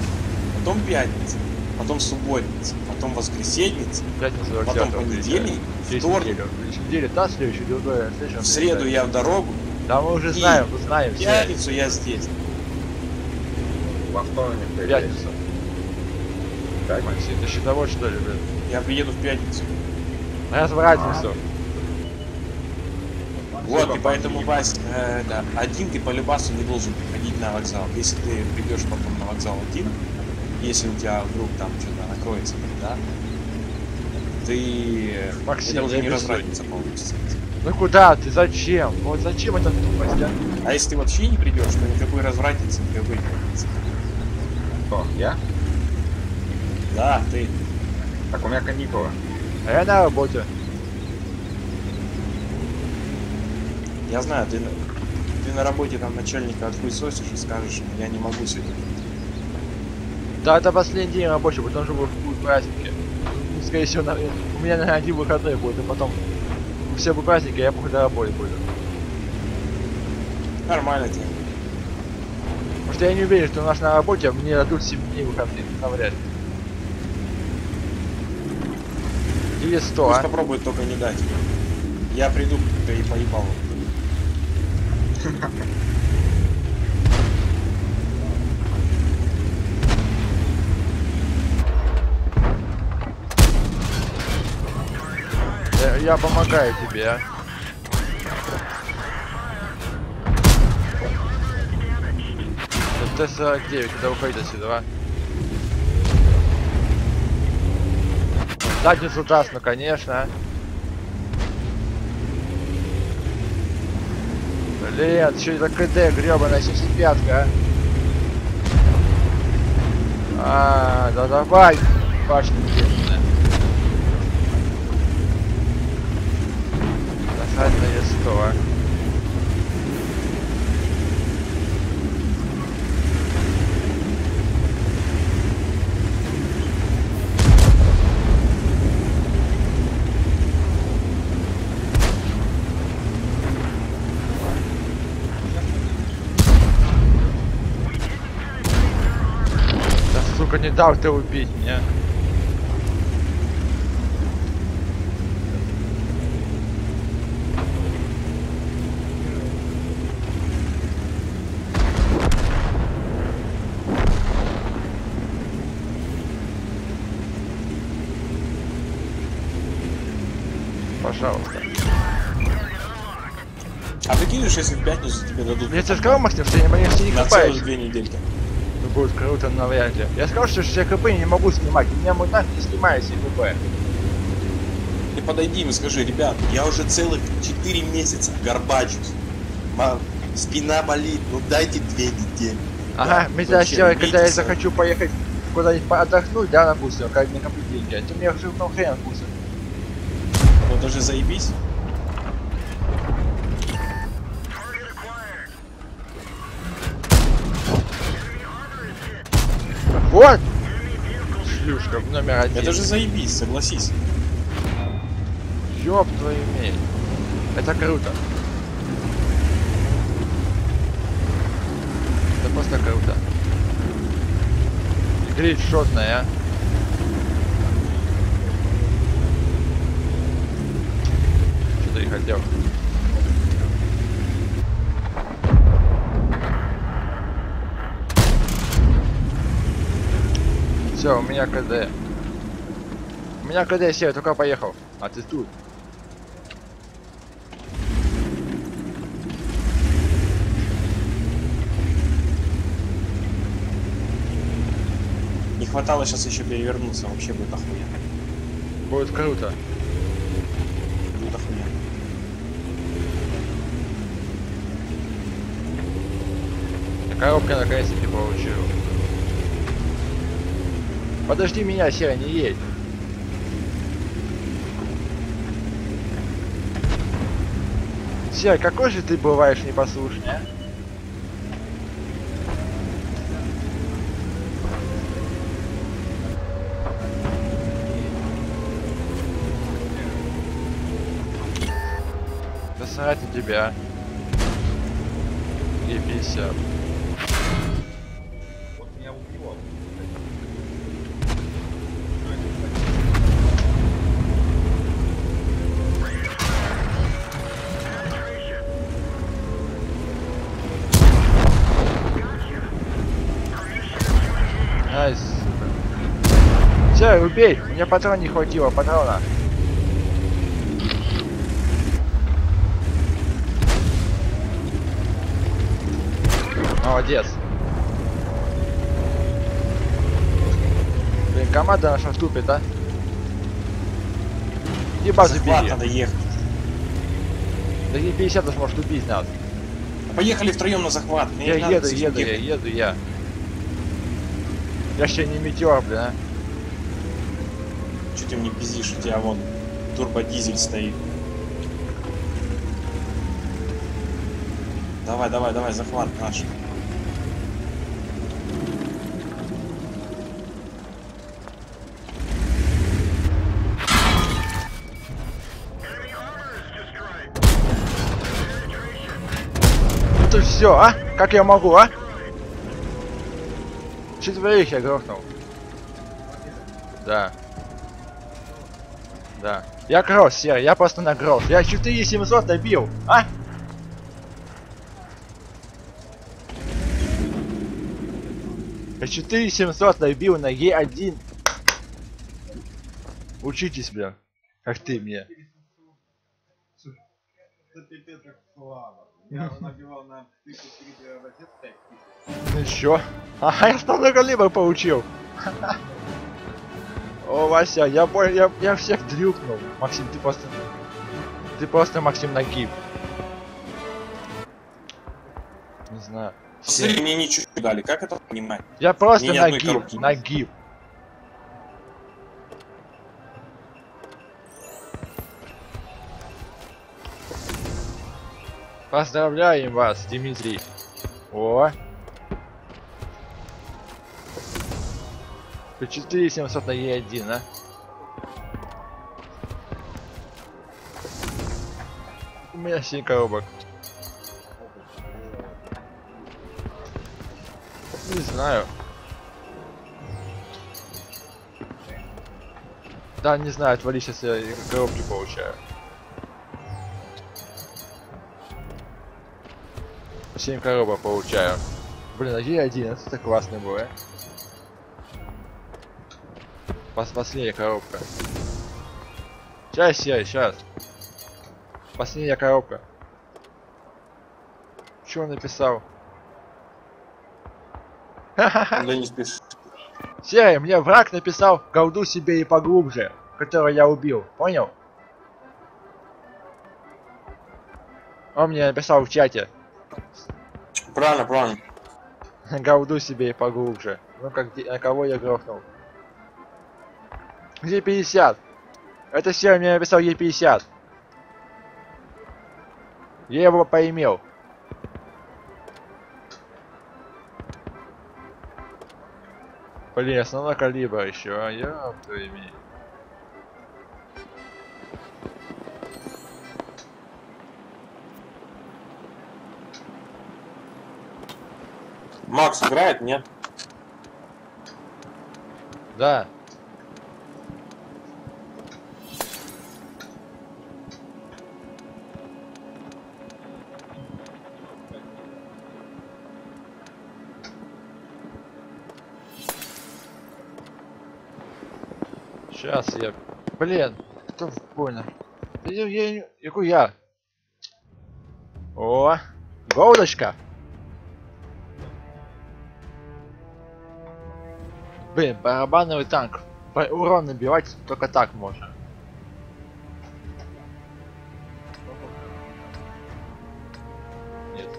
потом пятница, потом субботница, потом воскресеньица, Пятница потом 20-го понедельник, вторник, неделю. Та следующую, другая, следующая. в среду я в дорогу, Да мы уже знаем, мы знаем в пятницу я здесь. Приедешь. Пятницу. Так? Максим, ты щитовод что ли, блин? Я приеду в пятницу. А я в разницу. Вот, и поэтому, Вась, э, да, один ты по любасу не должен приходить на вокзал. Если ты придешь потом на вокзал один, если у тебя вдруг там что-то накроется, да, ты... Максим, это уже не разрадница получится. Ну куда ты? Зачем? Вот зачем эта тупость, а? А если ты вообще не придешь, то никакой развратницы, никакой не будет. Кто? Я? Да, ты. Так у меня каникулы. А я на работе. Я знаю, ты, на- ты на работе там начальника отхуесосишь и скажешь, «Ну, я не могу сегодня. Да, это последний день рабочий, потом же будут праздники. Скорее всего, на- у меня, наверное, один выходной будет, и потом все будут праздники, а я походу работать буду. Нормально тебе. Что я не уверен, что у нас на работе мне дадут 7 дней выходных, навряд ли. Или 100, Пусть а? попробует только не дать. Я приду, ты и поебал. Я, я помогаю тебе, а. Т-49, надо уходить отсюда, а. Задницу даст, ну конечно. Блин, что это КД, гребаная 75-ка, а? А, да давай, башня бедная. Нахальное 100, а. дал ты убить меня. Пожалуйста. А ты кинешь, если в пятницу тебе дадут? Я тебе сказал, Максим, что я не боюсь, не На целых две недельки. Будет круто навряд ли. Я сказал, что я КП не могу снимать. У меня мутант не снимается КП. Ты подойди им и скажи, ребят, я уже целых 4 месяца горбачусь. Ма- Спина болит, ну дайте две недели. Ага, мы тогда сделали, когда я захочу поехать куда-нибудь отдохнуть, да, допустим, когда мне копить деньги. А ты мне уже ну хрен вкусит. Ну даже заебись. Вот! Шлюшка номер один. Это же заебись, согласись. Ёб твою медь. Это круто. Это просто круто. Глич шотная, а. Что ты и хотел. Все, у меня КД. У меня КД все, я только поехал. А ты тут. Не хватало сейчас еще перевернуться, вообще будет охуенно. Будет круто. Будет охуенно. Коробка наконец-таки получил. Подожди меня, Серый, не едь. Серый, какой же ты бываешь непослушный, а? Да срать на тебя. И 50. Убей! У меня патрон не хватило, патрона. Молодец. Блин, команда наша тупит, а? И базу бери. надо ехать. Да не 50 сможет убить нас. Поехали втроем на захват. Мне Я надо еду, еду, я еду, я. Я ще не метеор, блин, а. Ты мне пиздишь, у тебя вон турбодизель стоит. Давай, давай, давай, захват наш. Это все, а? Как я могу, а? Четверых я грохнул. Да. Да. Я кросс, Серый, я просто на кросс. Я 4700 добил, а? Я 4700 добил на Е1. Учитесь, бля. Как ты мне. Я набивал на 1004 розет 5000. Ну чё? Ага, я 100 калибр получил. О, Вася, я, бо- я, я всех дрюкнул. Максим, ты просто... Ты просто, Максим, нагиб. Не знаю. Смотри, Все. мне ничего не дали. Как это понимать? Я просто Мне нагиб, нагиб. Поздравляем вас, Дмитрий. О. 4700 на Е1, а? У меня 7 коробок. Не знаю. Да, не знаю, отвали, сейчас я коробки получаю. Семь коробок получаю. Блин, а Е1, это классный был, а? Пос последняя коробка. Сейчас, я, сейчас. Последняя коробка. Что он написал? Да не спеши. Серый, мне враг написал голду себе и поглубже, которого я убил. Понял? Он мне написал в чате. Правильно, правильно. Голду себе и поглубже. Ну как на кого я грохнул? Где 50? Это Серый мне написал Е50. Я его поимел. Блин, основной калибр еще, а я мать. Макс играет, нет? Да. Сейчас я... Блин, кто понял? Я, я, какой я? О, голдочка. Блин, барабановый танк. Урон набивать только так можно.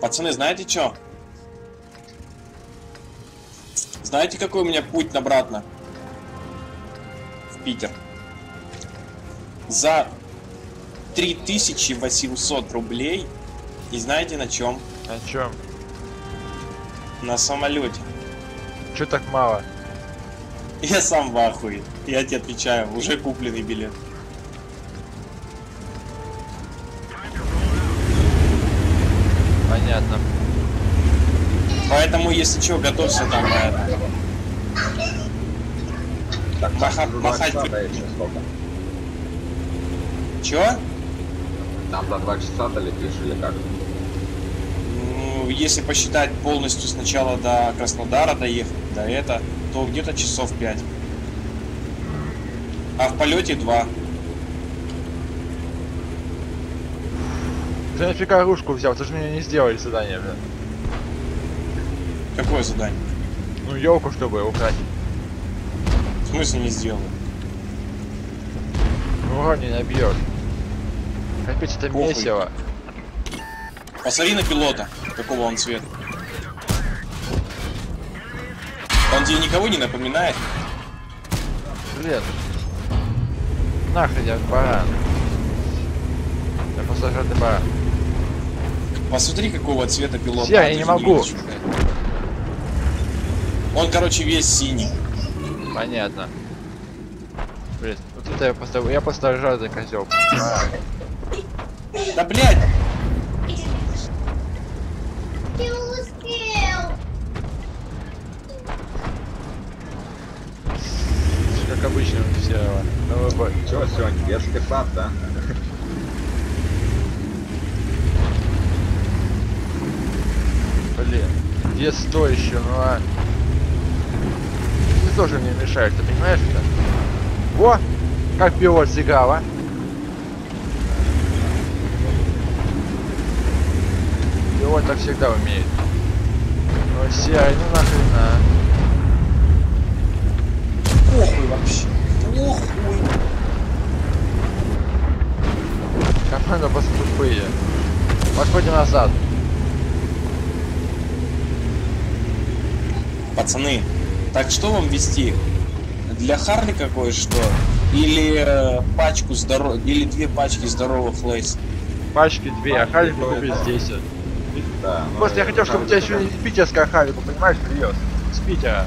Пацаны, знаете что? Знаете, какой у меня путь обратно? Питер. За 3800 рублей. И знаете на чем? О чем? На самолете. Че так мало? Я сам в ахуе. Я тебе отвечаю, уже купленный билет. Понятно. Поэтому, если что, готовься там на это. Маха- махать два? Чё? Там за два часа долетишь или как? Ну, если посчитать полностью сначала до Краснодара доехать, до это, то где-то часов 5. А в полете 2. Ты нафига ружку взял? Ты же мне не сделали задание, блин. Какое задание? Ну елку чтобы украсть. Смысле не сделал? Ну не набьет. Капец, это Похуй. месиво. Посмотри на пилота, какого он цвета. Он тебе никого не напоминает? Блин. Нахрен я баран. Я пассажирный баран. Посмотри, какого цвета пилот. Серый, А, я ты не могу. блядь. Он, короче, весь синий. Понятно. Блин, вот это я поставил. Я пассажирный козел. Да, блядь! Успел. Как обычно у серого. Новый бой. Че, сегодня детский сад, да? Блин. Где сто еще, ну а. Тоже мне мешаешь, ты понимаешь это? Во! Как пилот сыграл, а? Пилот так всегда умеет. Ну серый, ну нахрена. Похуй вообще. Похуй. Команда просто тупые. Подходим назад. Пацаны, так что вам вести? Для Харли кое-что? Или э, пачку здоров... Или две пачки здоровых лейс? Пачки две, а Халик купит 10. Да. ну Просто я и хотел, чтобы у тебя сегодня питерская Халику, понимаешь, привез. С Питера.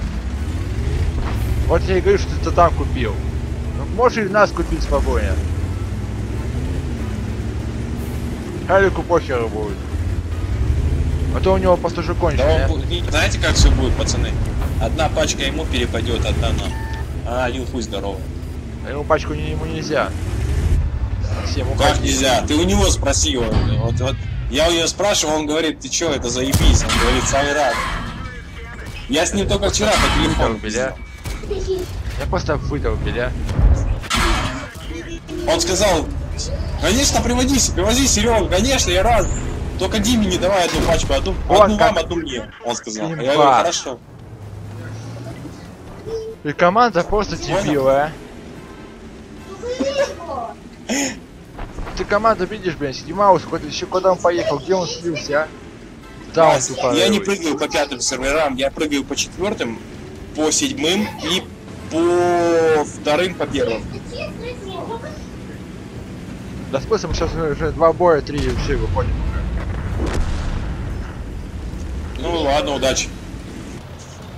Вот я и говорю, что ты там купил. Ну, можешь и нас купить спокойно. Халику похеру будет. А то у него просто уже Да он Знаете, как все будет, пацаны? Одна пачка ему перепадет, одна нам. А, один хуй здоровый. А ему пачку не, ему нельзя. Всем Как нельзя? Ты у него спроси. Вот, вот, вот. Я у него спрашивал, он говорит, ты чё, это заебись. Он говорит, самый рад. Я с ним только вчера по телефону. Я просто выдал беля. Он сказал, Конечно, приводи, привози, Серега, конечно, я рад. Только Диме не давай одну пачку, одну, Вот одну как. вам, одну мне, он сказал. Имба. Я говорю, хорошо. И команда просто дебилая. Его. Ты команда видишь, блин, Сидимаус, куда, еще куда он поехал, где он слился, а? Там он тупорылый. я не прыгаю по пятым серверам, я прыгаю по четвертым, по седьмым и по вторым, по первым. Да смысл, сейчас уже два боя, три все выходим уже. Ну ладно, удачи.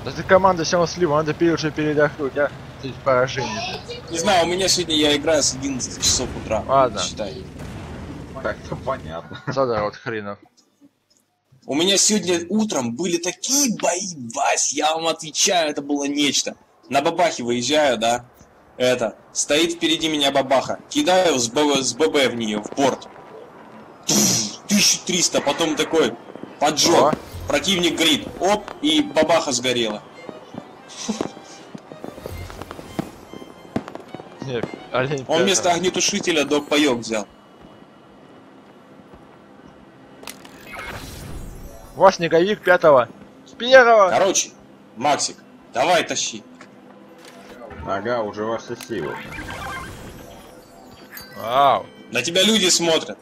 Да ты команда равно слива, надо пере- уже передохнуть, а? Ты поражение. Не знаю, у меня сегодня я играю с 11 часов утра. Ладно. Считай. Так-то понятно. Задрот хренов. У меня сегодня утром были такие бои, Вась, я вам отвечаю, это было нечто. На бабахе выезжаю, да, это, стоит впереди меня бабаха, кидаю с ББ, с ББ в нее, в борт. 1300, потом такой поджог. Противник горит, оп, и бабаха сгорела. Олень Он вместо огнетушителя док паёк взял. У вас снеговик пятого. С первого. Короче, Максик, давай тащи. Ага, уже ваши силы. Вау. На тебя люди смотрят.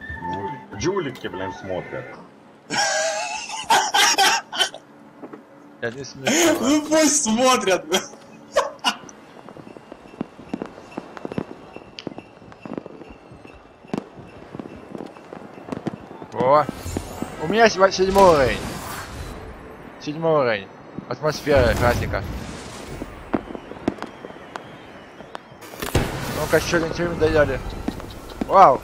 Ну, Жулики, блин, смотрят. Я не смею. Ну пусть смотрят. О. У меня седьмой уровень. Седьмой уровень. Атмосфера праздника. Ну-ка, что ничего не дали. Вау.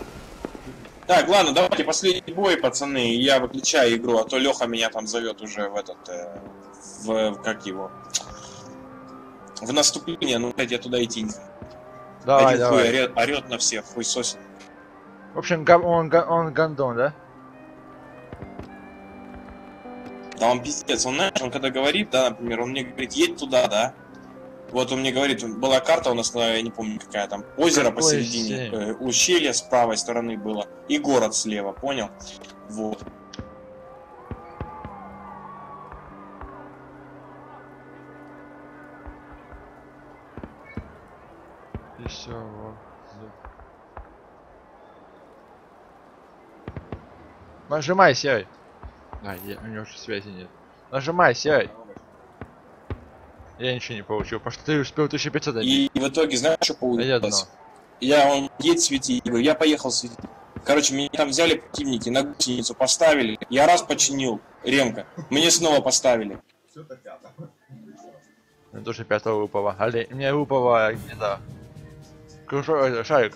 Так, ладно, давайте последний бой, пацаны, и я выключаю игру, а то Леха меня там зовет уже в этот, э, в, как его, в наступление, ну, блядь, я туда идти не. Давай, Один хуй давай. орет, орет на всех, хуй сосит. В общем, гам- он, га- он гандон, да? Да он пиздец, он, знаешь, он когда говорит, да, например, он мне говорит, едь туда, да, вот он мне говорит, была карта у нас, на, я не помню какая там, озеро Какое посередине, э, ущелье с правой стороны было, и город слева, понял? Вот. И все. Вот. Нажимай, серый. А, я, у него же связи нет. Нажимай, серый. Я ничего не получил, потому что ты успел 1500 добить. И в итоге, знаешь, что я получилось? Я, он, едь свети, я поехал светить. Короче, меня там взяли противники, на гусеницу поставили. Я раз починил, ремка. Мне снова поставили. Все-то пятое. Мне тоже пятого выпало. Але... Мне выпало не Кружок, э, шарик.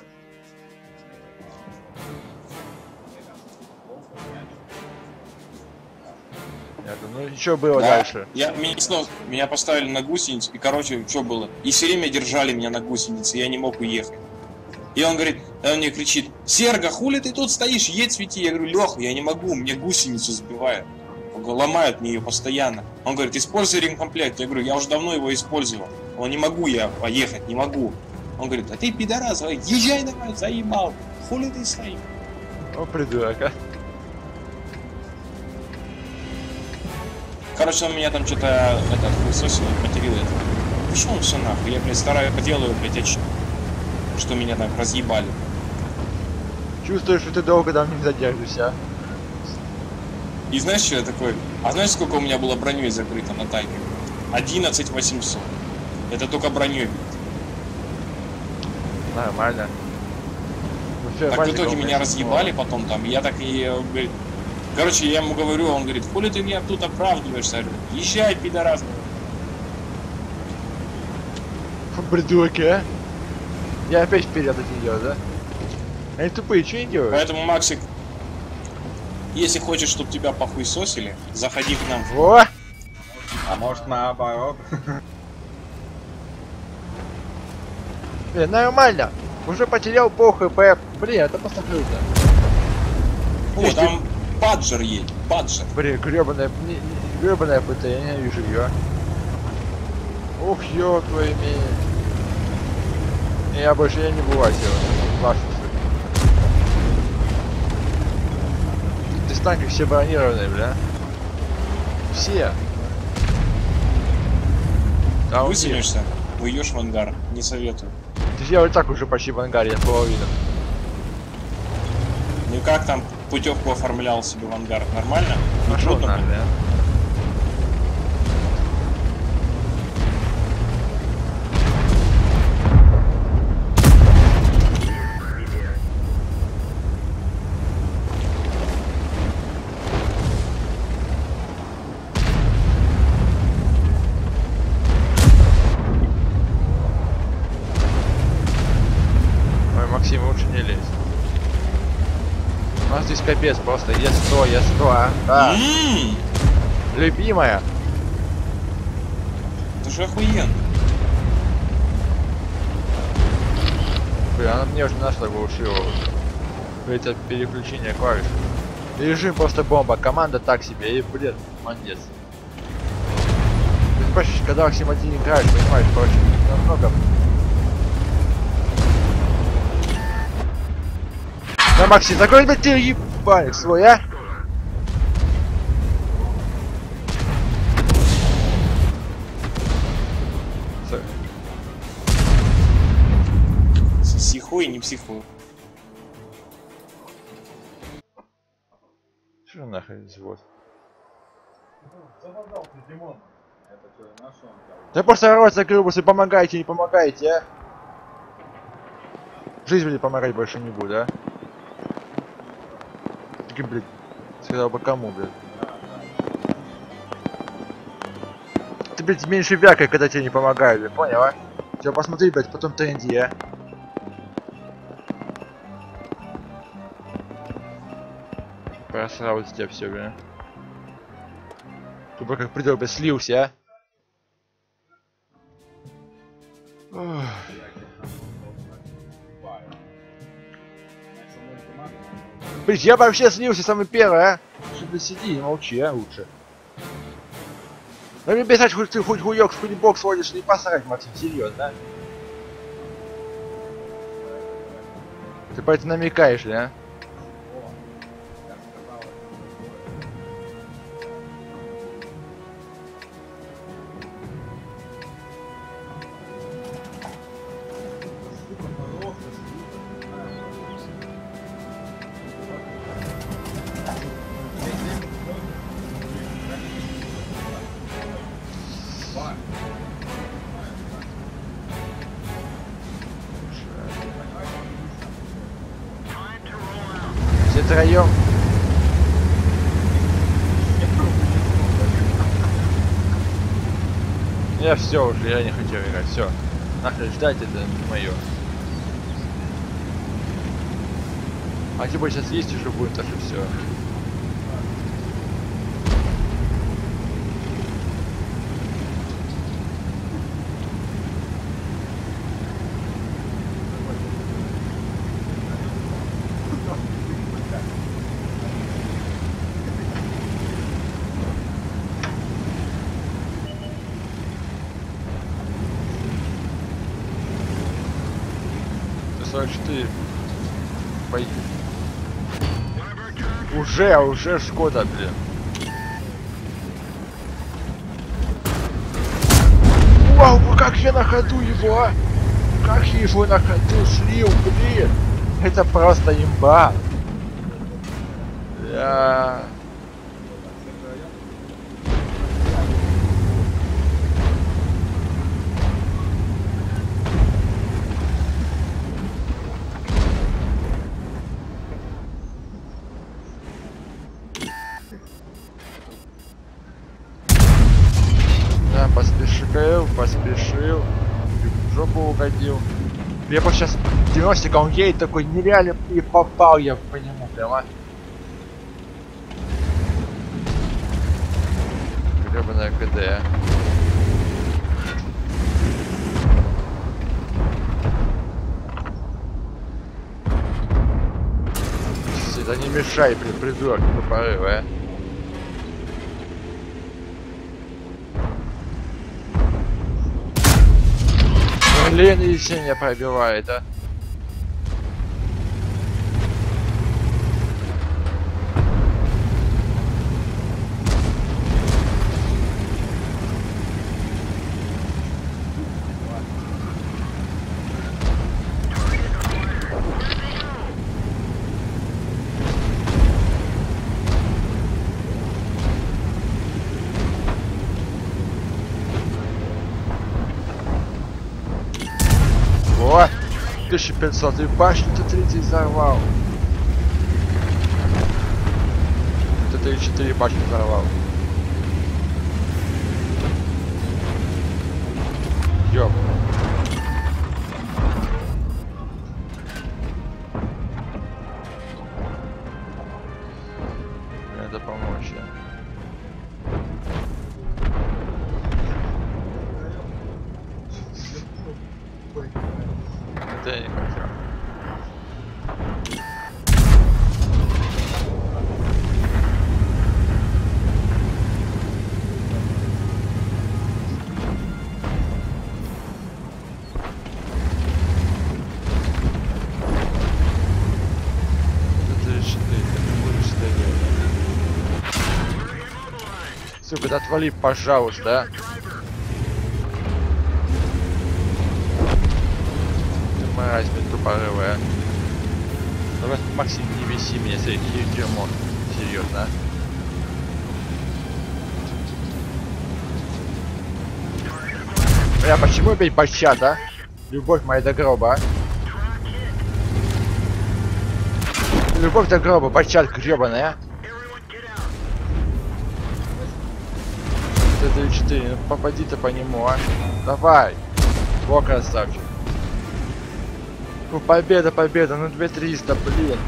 Думаю, ну что было Да. дальше? Я, меня, снова, меня поставили на гусеницу, и, короче, что было? И все время держали меня на гусенице, я не мог уехать. И он говорит, он мне кричит, Серга, хули ты тут стоишь, едь свети. Я говорю, Леха, я не могу, мне гусеницу сбивают. Ломают мне ее постоянно. Он говорит, используй ремкомплект. Я говорю, я уже давно его использовал. Он не могу я поехать, не могу. Он говорит, а ты пидорас, езжай давай, заебал. Хули ты стоишь? О, придурок, а. Короче, он меня там что-то этот хуесосил, материл это. Пошел он все нахуй, я, блядь, стараю, делаю, блядь, чё? Что меня так разъебали. Чувствую, что ты долго там не задержишься. а. И знаешь, что я такой? А знаешь, сколько у меня было броней закрыто на тайге? 11 800. Это только броней. Нормально. Всё, Так в итоге меня разъебали потом там, я так и, э, говорит, короче, я ему говорю, он говорит, хули ты меня тут оправдываешься? Я говорю, езжай, пидорас. Придурки, а. Я опять вперед от нее, да? Они тупые, что не делают? Поэтому, Максик, если хочешь, чтобы тебя похуесосили, заходи к нам. Во! А может наоборот? Э, нормально. Уже потерял пол хп. Блин, это посмотрю то О, там паджер едет, паджер. Блин, гребаная, гребаная ПТ, я ненавижу ее. Ух, ё твою. Я больше я не бываю сегодня. Классно. Здесь все бронированные, бля. Все. Там Выселишься, уйдешь в ангар, не советую. Я и так уже почти в ангаре, я половину. Ну как там путевку оформлял себе в ангар? Нормально? Пошел трудно было? Капец просто. Е100, Е100, а? Да. М, Любимая. Это же охуенно. Блин, она мне уже нашла глушила. Это переключение клавиш. Режим просто бомба, команда так себе, и блин, молодец. Ты понимаешь, когда Максим один играешь, понимаешь, короче, намного... Да, Максим, такой бы ты ебальник свой, а? Психуй, не психуй. Что нахрен там? Да закрыл, если помогаете, не помогаете, а? Жизнь, блядь, помогать больше не буду, а? Таки, блядь, сказал бы кому, блядь. Ты, блядь, меньше вякай, когда тебе не помогают, блядь, понял, а? Все, посмотри, блядь, потом тренди, а? Просрал тебя все, блядь. Тупо как придурок, блядь, слился, а? Ох. Блин, я вообще слился самый первый, а? Что ты сиди молчи, а, лучше. Ну не писать, хоть ты хоть хуёк в футбокс водишь, не посрать, Максим, серьезно, а? Ты по это намекаешь, ли? Все троем. Я все уже, я не хочу играть, все. Нахрен ждать это мое. А более сейчас есть уже будет, так что все. Уже, уже Шкода, блин. Вау, как я на ходу его, а? Как я его на ходу слил, блин. Это просто имба. Я... Да, поспешил, поспешил. В жопу угодил. Я бы сейчас 90 он едет такой нереально и попал я по нему прямо. Гребаная КД. Да не мешай, блин, придурок, тупорылый, а. Блин, и синя пробивает, а. leadership and sovereignty. Washington Treaties are wow. 33 Washington Treaties are wow. Отвали, пожалуйста, а. Ты мразь, блин, тупорылая. Давай, Максим, не виси меня, смотри, дерьмо. Серьезно, а? Бля, почему опять бочат, а? Любовь моя до гроба, а? Любовь до гроба, бочат гребаная, Это 4, ну попади ты по нему, а? Давай! Во, красавчик. Ну победа, победа, ну 2300, блин.